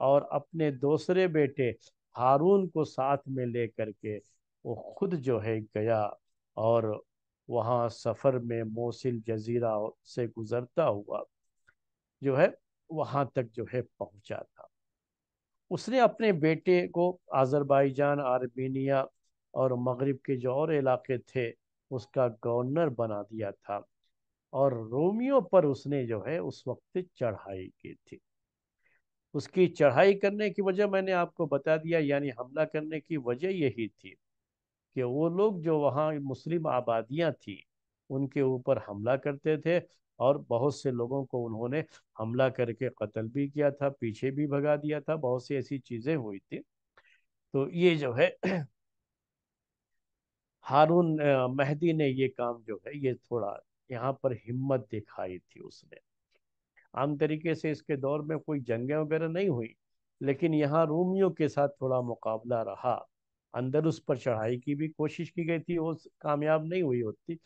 और अपने दूसरे बेटे हारून को साथ में ले करके वो खुद जो है गया और वहाँ सफ़र में मोसिल जजीरा से गुज़रता हुआ, जो है, वहाँ तक जो है पहुँचा था। उसने अपने बेटे को आज़रबाईजान आर्मीनिया और मगरब के जो और इलाके थे, उसका गवर्नर बना दिया था और रोमियो पर उसने जो है, उस वक्त चढ़ाई की थी। उसकी चढ़ाई करने की वजह मैंने आपको बता दिया, यानी हमला करने की वजह यही थी। कि वो लोग जो वहाँ मुस्लिम आबादियाँ थी, उनके ऊपर हमला करते थे और बहुत से लोगों को उन्होंने हमला करके कत्ल भी किया था, पीछे भी भगा दिया था, बहुत सी ऐसी चीज़ें हुई थी। तो ये जो है, हारून मेहदी ने ये काम जो है, ये थोड़ा यहाँ पर हिम्मत दिखाई थी उसने। आम तरीके से इसके दौर में कोई जंगें वगैरह नहीं हुई, लेकिन यहाँ रोमियों के साथ थोड़ा मुकाबला रहा। अंदर उस पर चढ़ाई की भी कोशिश की गई थी, वो कामयाब नहीं हुई होती।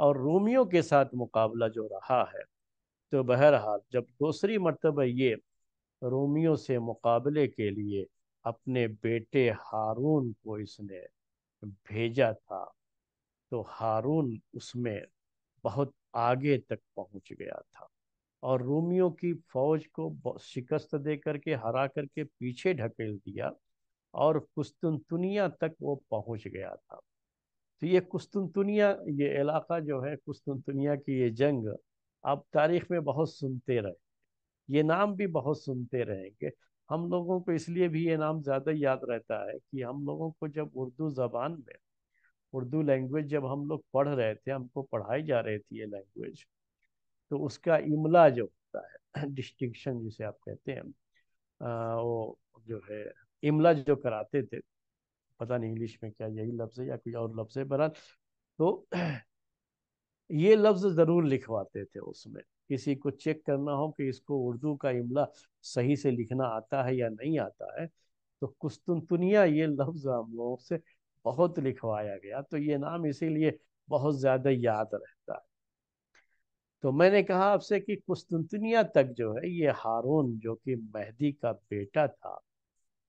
और रोमियों के साथ मुकाबला जो रहा है तो बहरहाल जब दूसरी मरतबा ये रोमियों से मुकाबले के लिए अपने बेटे हारून को इसने भेजा था तो हारून उसमें बहुत आगे तक पहुँच गया था। और रोमियों की फौज को शिकस्त दे करके हरा करके पीछे ढकेल दिया और कुस्तुनतुनिया तक वो पहुँच गया था। तो ये कुस्तुनतुनिया ये इलाका जो है कुस्तुनतुनिया की ये जंग आप तारीख में बहुत सुनते रहे ये नाम भी बहुत सुनते रहेंगे। हम लोगों को इसलिए भी ये नाम ज़्यादा याद रहता है कि हम लोगों को जब उर्दू ज़बान में उर्दू लैंग्वेज जब हम लोग पढ़ रहे थे हमको पढ़ाई जा रही थी ये लैंग्वेज तो उसका इमला जो होता है डिस्टिंक्शन जिसे आप कहते हैं आ, वो जो है इमला जो कराते थे, पता नहीं इंग्लिश में क्या यही लफ्ज़ है या कोई और लफ्ज़ है, बहरहाल तो ये लफ्ज़ ज़रूर लिखवाते थे उसमें। किसी को चेक करना हो कि इसको उर्दू का इमला सही से लिखना आता है या नहीं आता है तो कुस्तुनतुनिया ये लफ्ज़ हम लोगों से बहुत लिखवाया गया तो ये नाम इसीलिए बहुत ज़्यादा याद रहता है। तो मैंने कहा आपसे कि कुस्तुनतुनिया तक जो है ये हारून जो कि मेहदी का बेटा था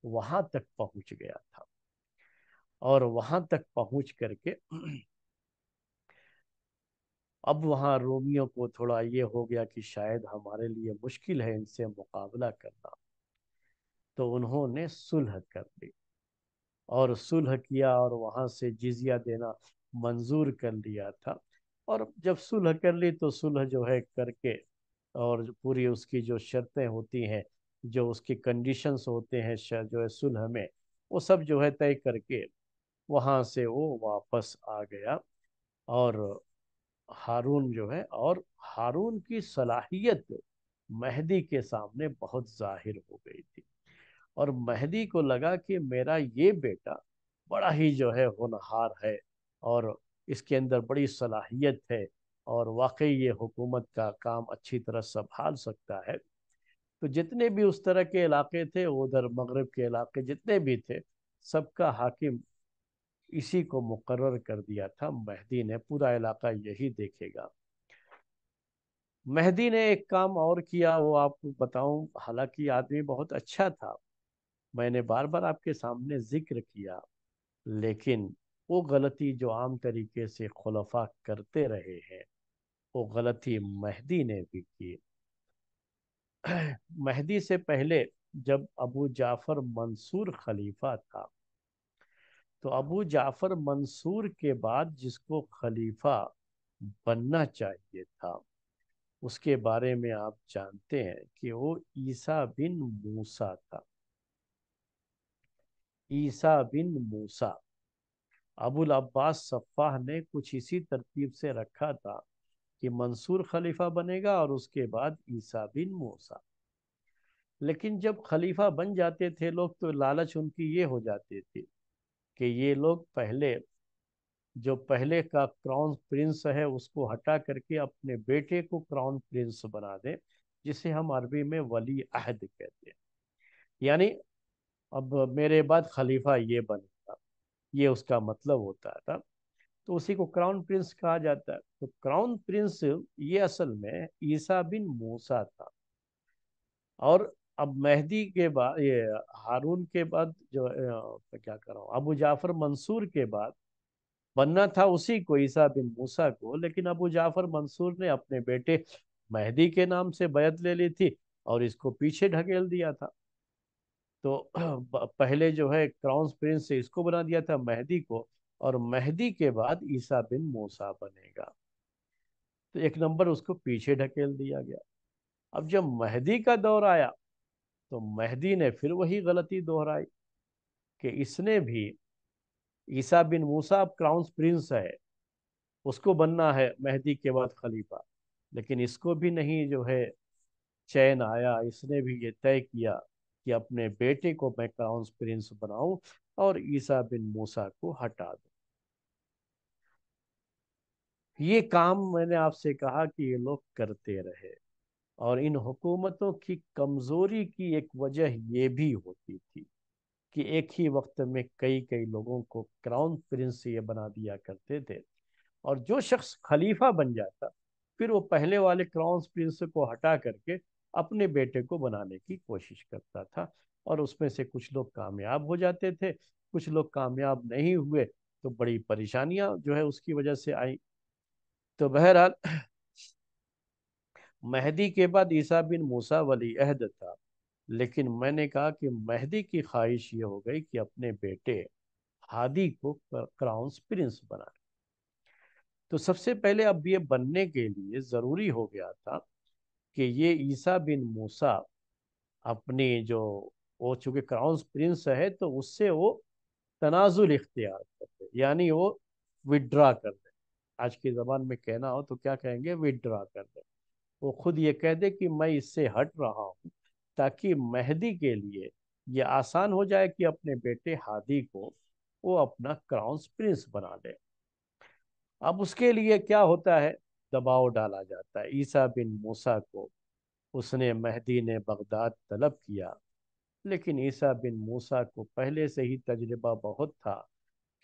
वहाँ तक पहुँच गया था। और वहाँ तक पहुँच करके अब वहाँ रोमियो को थोड़ा ये हो गया कि शायद हमारे लिए मुश्किल है इनसे मुकाबला करना। तो उन्होंने सुलह कर ली और सुलह किया और वहाँ से जिजिया देना मंजूर कर लिया था। और जब सुलह कर ली तो सुलह जो है करके और पूरी उसकी जो शर्तें होती हैं जो उसके कंडीशंस होते हैं जो है सुलह में, वो सब जो है तय करके वहाँ से वो वापस आ गया। और हारून जो है, और हारून की सलाहियत मेहदी के सामने बहुत ज़ाहिर हो गई थी। और मेहदी को लगा कि मेरा ये बेटा बड़ा ही जो है होनहार है और इसके अंदर बड़ी सलाहियत है और वाकई ये हुकूमत का काम अच्छी तरह संभाल सकता है। तो जितने भी उस तरह के इलाके थे, उधर मगरब के इलाके जितने भी थे, सबका हाकिम इसी को मुकर्र कर दिया था। मेहदी ने पूरा इलाका यही देखेगा। मेहदी ने एक काम और किया, वो आपको बताऊँ, हालाँकि आदमी बहुत अच्छा था। मैंने बार बार आपके सामने ज़िक्र किया, लेकिन वो गलती जो आम तरीके से खुलफा करते रहे हैं, वो गलती मेहदी ने भी की। मेहदी से पहले जब अबू जाफ़र मंसूर खलीफा था तो अबू जाफ़र मंसूर के बाद जिसको खलीफा बनना चाहिए था, उसके बारे में आप जानते हैं कि वो ईसा बिन मूसा था। ईसा बिन मूसा, अबुल अब्बास सफ़ाह ने कुछ इसी तरतीब से रखा था कि मंसूर खलीफा बनेगा और उसके बाद ईसा बिन मूसा। लेकिन जब खलीफा बन जाते थे लोग तो लालच उनकी ये हो जाती थी कि ये लोग पहले, जो पहले का क्राउन प्रिंस है, उसको हटा करके अपने बेटे को क्राउन प्रिंस बना दें, जिसे हम अरबी में वली अहद कहते हैं। यानी अब मेरे बाद खलीफा ये बनेगा। ये उसका मतलब होता था। तो उसी को क्राउन प्रिंस कहा जाता है। तो क्राउन प्रिंस ये असल में ईसा बिन मूसा था। और अब मेहदी के बाद, ये हारून के बाद जो क्या कर रहा हूँ, अबू जाफ़र मंसूर के बाद बनना था उसी को, ईसा बिन मूसा को। लेकिन अबू जाफ़र मंसूर ने अपने बेटे मेहदी के नाम से बैत ले ली थी और इसको पीछे ढकेल दिया था। तो पहले जो है क्राउन प्रिंस से इसको बना दिया था मेहदी को। और मेहदी के बाद ईसा बिन मूसा बनेगा। तो एक नंबर उसको पीछे ढकेल दिया गया। अब जब मेहदी का दौर आया तो मेहदी ने फिर वही गलती दोहराई कि इसने भी ईसा बिन मूसा, अब क्राउन प्रिंस है, उसको बनना है मेहदी के बाद खलीफा। लेकिन इसको भी नहीं जो है चैन आया, इसने भी ये तय किया कि अपने बेटे को मैं क्राउन प्रिंस बनाऊँ। और ईसा बिन मूसा को हटा दो। ये काम मैंने आपसे कहा कि ये लोग करते रहे और इन हुकूमतों की कमज़ोरी की एक वजह ये भी होती थी कि एक ही वक्त में कई कई लोगों को क्राउन प्रिंस ये बना दिया करते थे और जो शख्स खलीफा बन जाता, फिर वो पहले वाले क्राउन प्रिंस को हटा करके अपने बेटे को बनाने की कोशिश करता था। और उसमें से कुछ लोग कामयाब हो जाते थे, कुछ लोग कामयाब नहीं हुए तो बड़ी परेशानियाँ जो है उसकी वजह से आई। तो बहरहाल, मेहदी के बाद ईसा बिन मूसा वली अहद था, लेकिन मैंने कहा कि मेहदी की ख्वाहिश ये हो गई कि अपने बेटे हादी को क्राउन प्रिंस बनाए तो सबसे पहले अब ये बनने के लिए ज़रूरी हो गया था कि ये ईसा बिन मूसा अपनी जो वो चूँकि क्राउन प्रिंस है तो उससे वो तनाजुल इख्तियार करते यानी वो विड्रा कर दे आज की ज़बान में कहना हो तो क्या कहेंगे? विड्रा कर दे वो खुद ये कह दे कि मैं इससे हट रहा हूँ ताकि मेहदी के लिए ये आसान हो जाए कि अपने बेटे हादी को वो अपना क्राउन प्रिंस बना दे। अब उसके लिए क्या होता है? दबाव डाला जाता है। ईसा बिन मूसा को उसने मेहदी ने बगदाद तलब किया। लेकिन ईसा बिन मूसा को पहले से ही तजर्बा बहुत था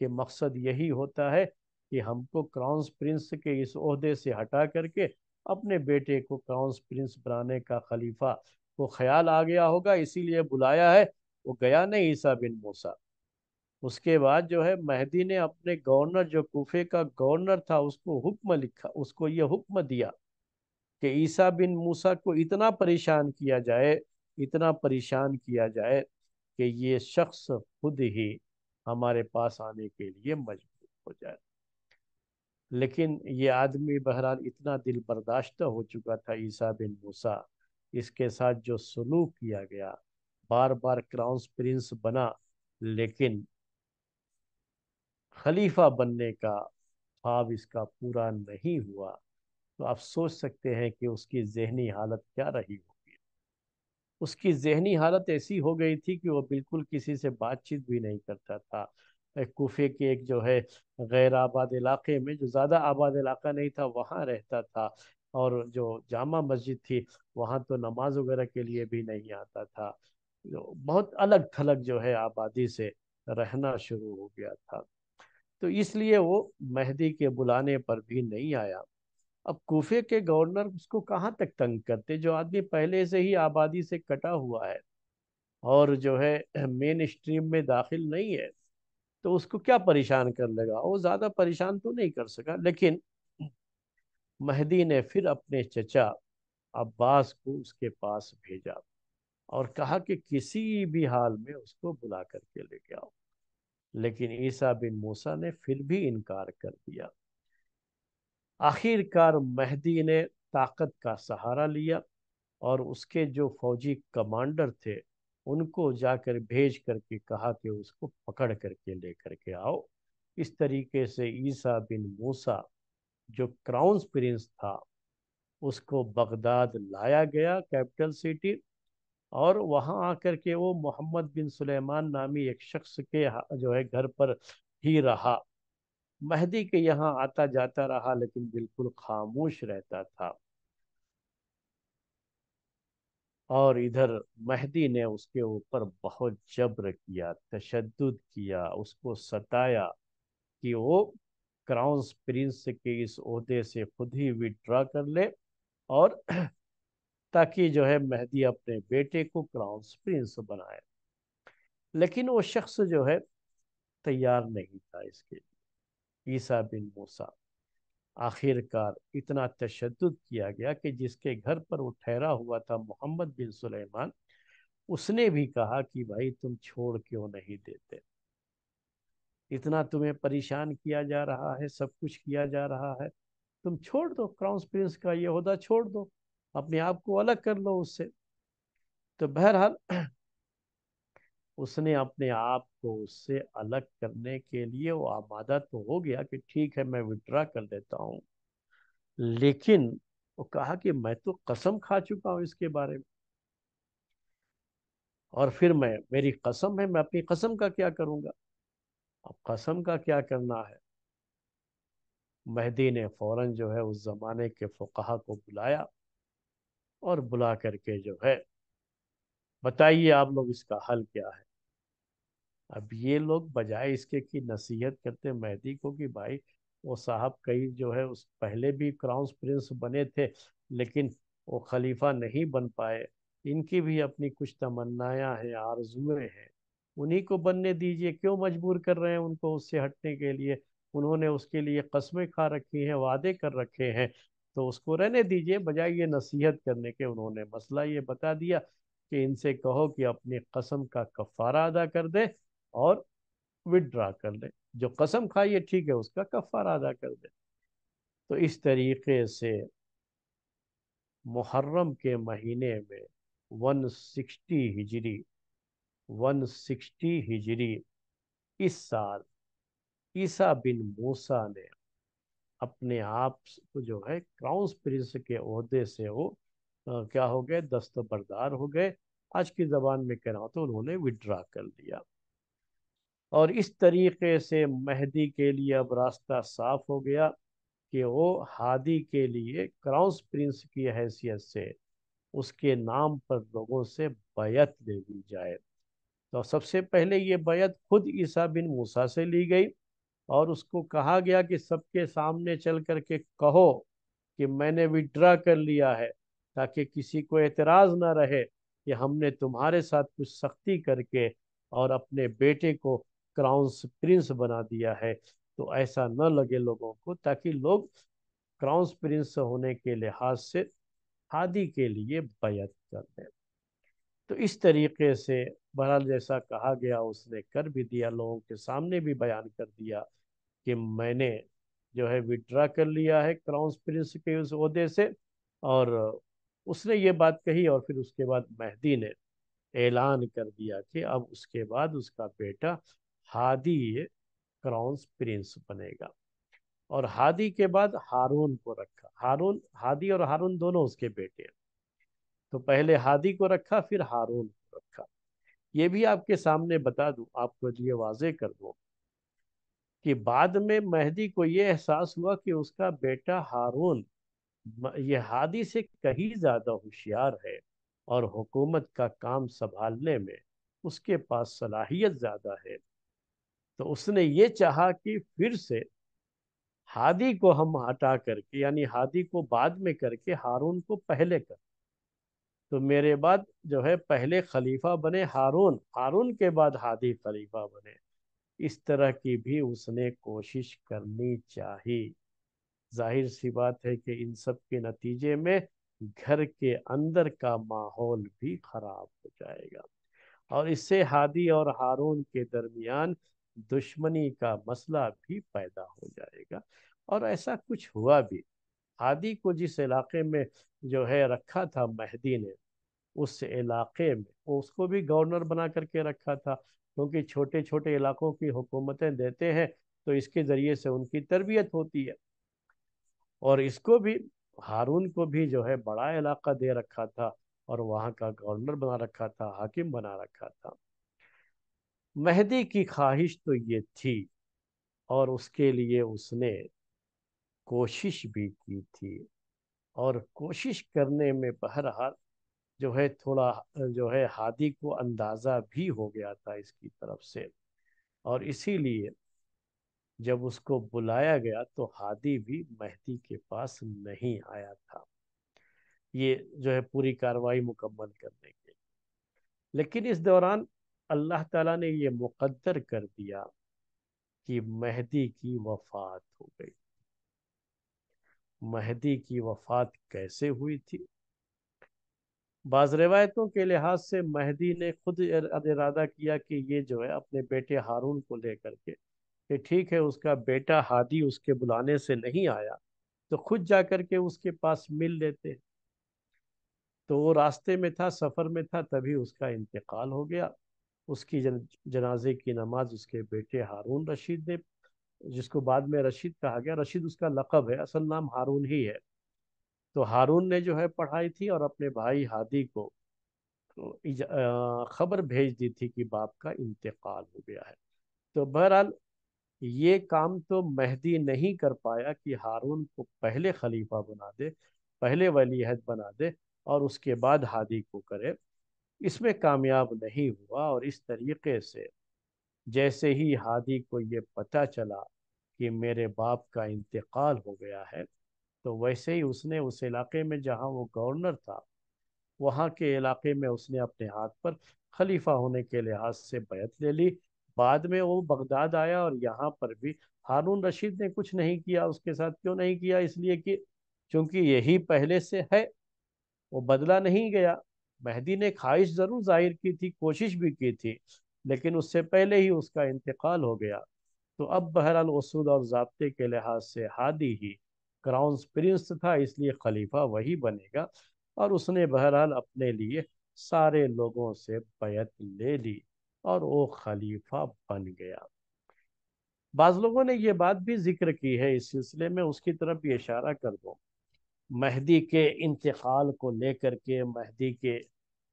कि मकसद यही होता है कि हमको क्राउन प्रिंस के इस अहदे से हटा करके अपने बेटे को क्राउन प्रिंस बनाने का खलीफा को ख्याल आ गया होगा। इसीलिए बुलाया है। वो गया नहीं ईसा बिन मूसा। उसके बाद जो है मेहदी ने अपने गवर्नर, जो कूफे का गवर्नर था, उसको हुक्म लिखा, उसको ये हुक्म दिया कि ईसा बिन मूसा को इतना परेशान किया जाए इतना परेशान किया जाए कि ये शख्स खुद ही हमारे पास आने के लिए मजबूर हो जाए। लेकिन ये आदमी बहरहाल इतना दिल बर्दाश्त हो चुका था ईसा बिन मूसा। इसके साथ जो सलूक किया गया बार बार क्राउन प्रिंस बना, लेकिन खलीफा बनने का ख्वाब इसका पूरा नहीं हुआ। तो आप सोच सकते हैं कि उसकी जहनी हालत क्या रही होगी उसकी जहनी हालत ऐसी हो गई थी कि वो बिल्कुल किसी से बातचीत भी नहीं करता था। कोफे के एक जो है गैर आबाद इलाके में, जो ज़्यादा आबाद इलाका नहीं था, वहाँ रहता था और जो जामा मस्जिद थी, वहाँ तो नमाज़ वगैरह के लिए भी नहीं आता था। जो बहुत अलग थलग जो है आबादी से रहना शुरू हो गया था। तो इसलिए वो मेहदी के बुलाने पर भी नहीं आया। अब कोफे के गवर्नर उसको कहाँ तक तंग करते? जो आदमी पहले से ही आबादी से कटा हुआ है और जो है, मेन स्ट्रीम में दाखिल नहीं है तो उसको क्या परेशान कर लेगा? वो ज़्यादा परेशान तो नहीं कर सका, लेकिन महदी ने फिर अपने चचा अब्बास को उसके पास भेजा और कहा कि किसी भी हाल में उसको बुला करके लेके आओ। लेकिन ईसा बिन मूसा ने फिर भी इनकार कर दिया। आखिरकार महदी ने ताकत का सहारा लिया और उसके जो फौजी कमांडर थे, उनको जाकर भेज करके कहा कि उसको पकड़ करके ले करके आओ। इस तरीके से ईसा बिन मूसा, जो क्राउन प्रिंस था, उसको बगदाद लाया गया कैपिटल सिटी और वहाँ आकर के वो मोहम्मद बिन सुलेमान नामी एक शख्स के जो है, घर पर ही रहा। महदी के यहाँ आता जाता रहा, लेकिन बिल्कुल खामोश रहता था। और इधर महदी ने उसके ऊपर बहुत जब्र किया तशद किया, उसको सताया कि वो क्राउन प्रिंस के इस अहदे से खुद ही विड्रा कर ले और ताकि जो है मेहदी अपने बेटे को क्राउन प्रिंस बनाए। लेकिन वो शख्स जो है तैयार नहीं था इसके लिए। ईसा बिन मूसा। आखिरकार इतना तशद किया गया कि जिसके घर पर वो ठहरा हुआ था मोहम्मद बिन सुलेमान, उसने भी कहा कि भाई तुम छोड़ क्यों नहीं देते? इतना तुम्हें परेशान किया जा रहा है, सब कुछ किया जा रहा है। तुम छोड़ दो, क्राउन प्रिंस का ये होदा छोड़ दो, अपने आप को अलग कर लो उससे। तो बहरहाल उसने अपने आप को उससे अलग करने के लिए वो आमादा तो हो गया कि ठीक है, मैं विड्रा कर लेता हूँ। लेकिन वो कहा कि मैं तो कसम खा चुका हूँ इसके बारे में। और फिर मैं, मेरी कसम है, मैं अपनी कसम का क्या करूँगा? अब कसम का क्या करना है? मेहदी ने फ़ौरन जो है उस जमाने के फुकाहा को बुलाया और बुला करके जो है, बताइए आप लोग इसका हल क्या है? अब ये लोग बजाय इसके कि नसीहत करते मेहदी को कि भाई वो साहब कई जो है उस पहले भी क्राउन प्रिंस बने थे, लेकिन वो खलीफा नहीं बन पाए। इनकी भी अपनी कुछ तमन्नायाँ हैं, आरजुएँ हैं। उन्हीं को बनने दीजिए। क्यों मजबूर कर रहे हैं उनको उससे हटने के लिए? उन्होंने उसके लिए कस्में खा रखी हैं, वादे कर रखे हैं तो उसको रहने दीजिए। बजाय ये नसीहत करने के उन्होंने मसला ये बता दिया कि इनसे कहो कि अपनी कसम का कफारा अदा कर दे। और विड्रा कर ले जो कसम खाई है, ठीक है, उसका कफारा अदा कर दे। तो इस तरीके से मुहर्रम के महीने में 160 हिजरी 160 हिजरी इस साल ईसा बिन मूसा ने अपने आप को जो है क्राउन प्रिंस के अहदे से वो क्या हो गए, दस्तबरदार हो गए। आज की जबान में कह रहा तो उन्होंने विड्रा कर लिया और इस तरीके से मेहदी के लिए अब रास्ता साफ़ हो गया कि वो हादी के लिए क्राउन प्रिंस की हैसियत से उसके नाम पर लोगों से बैत ले ली जाए। तो सबसे पहले ये बैत खुद ईसा बिन मूसा से ली गई और उसको कहा गया कि सबके सामने चल कर के कहो कि मैंने विड्रा कर लिया है ताकि किसी को एतराज़ ना रहे कि हमने तुम्हारे साथ कुछ सख्ती करके और अपने बेटे को क्राउन प्रिंस बना दिया है। तो ऐसा न लगे लोगों को ताकि लोग क्राउन प्रिंस होने के लिहाज से हादी के लिए बैत कर दें। तो इस तरीके से बहरहाल जैसा कहा गया, उसने कर भी दिया, लोगों के सामने भी बयान कर दिया कि मैंने जो है विड्रा कर लिया है क्राउन प्रिंस के उस अहदे से और उसने ये बात कही और फिर उसके बाद मेहदी ने ऐलान कर दिया कि अब उसके बाद उसका बेटा हादी क्राउन प्रिंस बनेगा। और हादी के बाद हारून को रखा। हारून, हादी और हारून दोनों उसके बेटे हैं। तो पहले हादी को रखा, फिर हारून को रखा। ये भी आपके सामने बता दूँ, आपको ये वाजे कर दूँ कि बाद में मेहदी को ये एहसास हुआ कि उसका बेटा हारून ये हादी से कहीं ज़्यादा होशियार है और हुकूमत का काम संभालने में उसके पास सलाहियत ज़्यादा है। तो उसने ये चाहा कि फिर से हादी को हम हटा करके, यानी हादी को बाद में करके हारून को पहले कर। तो मेरे बाद जो है पहले खलीफा बने हारून हारून के बाद हादी खलीफा बने। इस तरह की भी उसने कोशिश करनी चाहिए ज़ाहिर सी बात है कि इन सब के नतीजे में घर के अंदर का माहौल भी खराब हो जाएगा। और इससे हादी और हारून के दरमियान दुश्मनी का मसला भी पैदा हो जाएगा। और ऐसा कुछ हुआ भी। आदि को जिस इलाके में जो है रखा था मेहदी ने, उस इलाके में उसको भी गवर्नर बना करके रखा था। क्योंकि छोटे छोटे इलाकों की हुकूमतें देते हैं तो इसके ज़रिए से उनकी तरबियत होती है। और इसको भी, हारून को भी जो है बड़ा इलाका दे रखा था और वहाँ का गवर्नर बना रखा था, हाकिम बना रखा था। मेहदी की ख्वाहिश तो ये थी और उसके लिए उसने कोशिश भी की थी और कोशिश करने में बहरहाल जो है थोड़ा, जो है हादी को अंदाज़ा भी हो गया था इसकी तरफ़ से। और इसीलिए जब उसको बुलाया गया तो हादी भी मेहदी के पास नहीं आया था। ये जो है पूरी कार्रवाई मुकम्मल करने के लेकिन इस दौरान अल्लाह ताला ने ये मुकद्दर कर दिया कि मेहदी की वफात हो गई। मेहदी की वफात कैसे हुई थी? बाज़ रवायतों के लिहाज से मेहदी ने खुद इरादा किया कि ये जो है अपने बेटे हारून को लेकर के कि ठीक है, उसका बेटा हादी उसके बुलाने से नहीं आया तो खुद जा कर के उसके पास मिल लेते। तो वो रास्ते में था, सफ़र में था, तभी उसका इंतकाल हो गया। उसकी जन, जनाजे की नमाज़ उसके बेटे हारून रशीद ने जिसको बाद में रशीद कहा गया। रशीद उसका लकब है असल नाम हारून ही है। तो हारून ने जो है पढ़ाई थी और अपने भाई हादी को खबर भेज दी थी कि बाप का इंतकाल हो गया है। तो बहरहाल ये काम तो महदी नहीं कर पाया कि हारून को पहले खलीफा बना दे पहले वलीहद बना दे और उसके बाद हादी को करे। इसमें कामयाब नहीं हुआ और इस तरीके से जैसे ही हादी को ये पता चला कि मेरे बाप का इंतकाल हो गया है तो वैसे ही उसने उस इलाके में जहाँ वो गवर्नर था, वहाँ के इलाके में उसने अपने हाथ पर खलीफा होने के लिहाज से बैत ले ली। बाद में वो बगदाद आया और यहाँ पर भी हारून रशीद ने कुछ नहीं किया, उसके साथ क्यों नहीं किया? इसलिए कि चूँकि यही पहले से है, वो बदला नहीं गया। मेहदी ने ख्वाहिश ज़रूर ज़ाहिर की थी, कोशिश भी की थी, लेकिन उससे पहले ही उसका इंतकाल हो गया। तो अब बहरहाल वसूद और जबते के लिहाज से हादी ही क्राउन प्रिंस था, इसलिए खलीफा वही बनेगा और उसने बहरहाल अपने लिए सारे लोगों से बैत ले ली और वो खलीफा बन गया। बाज लोगों ने ये बात भी ज़िक्र की है, इस सिलसिले में उसकी तरफ़ ये इशारा कर दो। महदी के इंतकाल को लेकर के, महदी के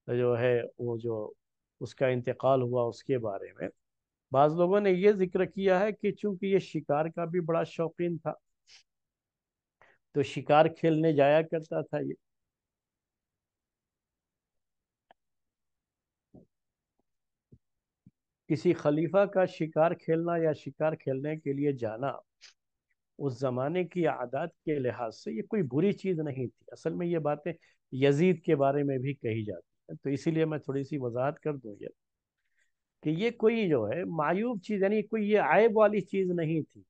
जो है वो जो उसका इंतकाल हुआ उसके बारे में। बाज़ लोगों ने ये ज़िक्र किया है कि चूँकि ये शिकार का भी बड़ा शौकीन था तो शिकार खेलने जाया करता था ये। किसी खलीफा का शिकार खेलना या शिकार खेलने के लिए जाना, उस जमाने की आदत के लिहाज से ये कोई बुरी चीज़ नहीं थी। असल में ये बातें यजीद के बारे में भी कही जाती तो इसीलिए मैं थोड़ी सी वजाहत कर दूँ ये, कि ये कोई जो है मायूब चीज़, यानी कोई ये आयब वाली चीज़ नहीं थी,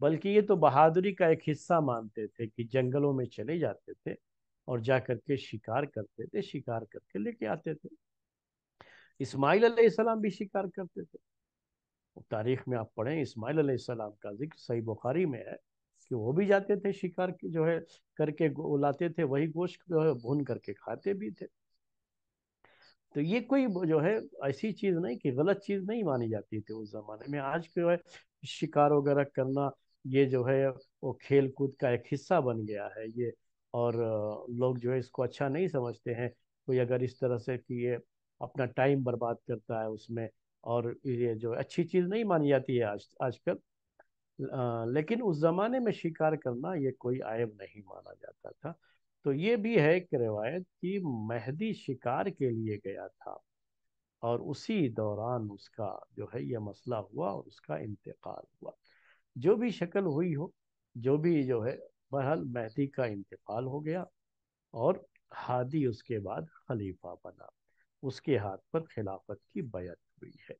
बल्कि ये तो बहादुरी का एक हिस्सा मानते थे कि जंगलों में चले जाते थे और जा करके शिकार करते थे, शिकार करके लेके आते थे। इस्माइल सलाम भी शिकार करते थे। तारीख में आप पढ़ें, इस्माइल सलाम का ज़िक्र सही बुखारी में है कि वो भी जाते थे शिकार जो है, करके लाते थे, वही गोश्त जो है, भून करके खाते भी थे। तो ये कोई जो है ऐसी चीज़ नहीं कि गलत चीज़ नहीं मानी जाती थी उस ज़माने में। आज जो है शिकार वगैरह करना ये जो है वो खेल कूद का एक हिस्सा बन गया है ये। और लोग जो है इसको अच्छा नहीं समझते हैं। कोई अगर इस तरह से कि ये अपना टाइम बर्बाद करता है उसमें और ये जो अच्छी चीज़ नहीं मानी जाती है आज, आजकल लेकिन उस ज़माने में शिकार करना ये कोई आयब नहीं माना जाता था। तो ये भी है एक रिवायत कि मेहदी शिकार के लिए गया था और उसी दौरान उसका जो है यह मसला हुआ और उसका इंतकाल हुआ। जो भी शक्ल हुई हो, जो भी जो है बहरहाल मेहदी का इंतकाल हो गया और हादी उसके बाद खलीफा बना। उसके हाथ पर खिलाफत की बैत हुई है।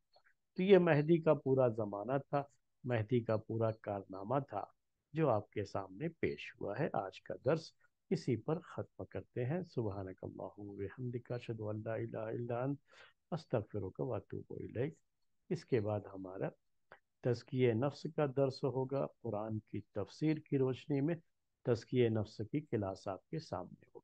तो ये मेहदी का पूरा ज़माना था, मेहदी का पूरा कारनामा था जो आपके सामने पेश हुआ है आज का दर्स। इसी पर ख़त्म करते हैं। सुबहानकल्लाहुम्दिका इसके बाद हमारा तस्किय नफ्स का दर्स होगा। कुरान की तफसीर की रोशनी में तस्किय नफ्स की क्लास आपके सामने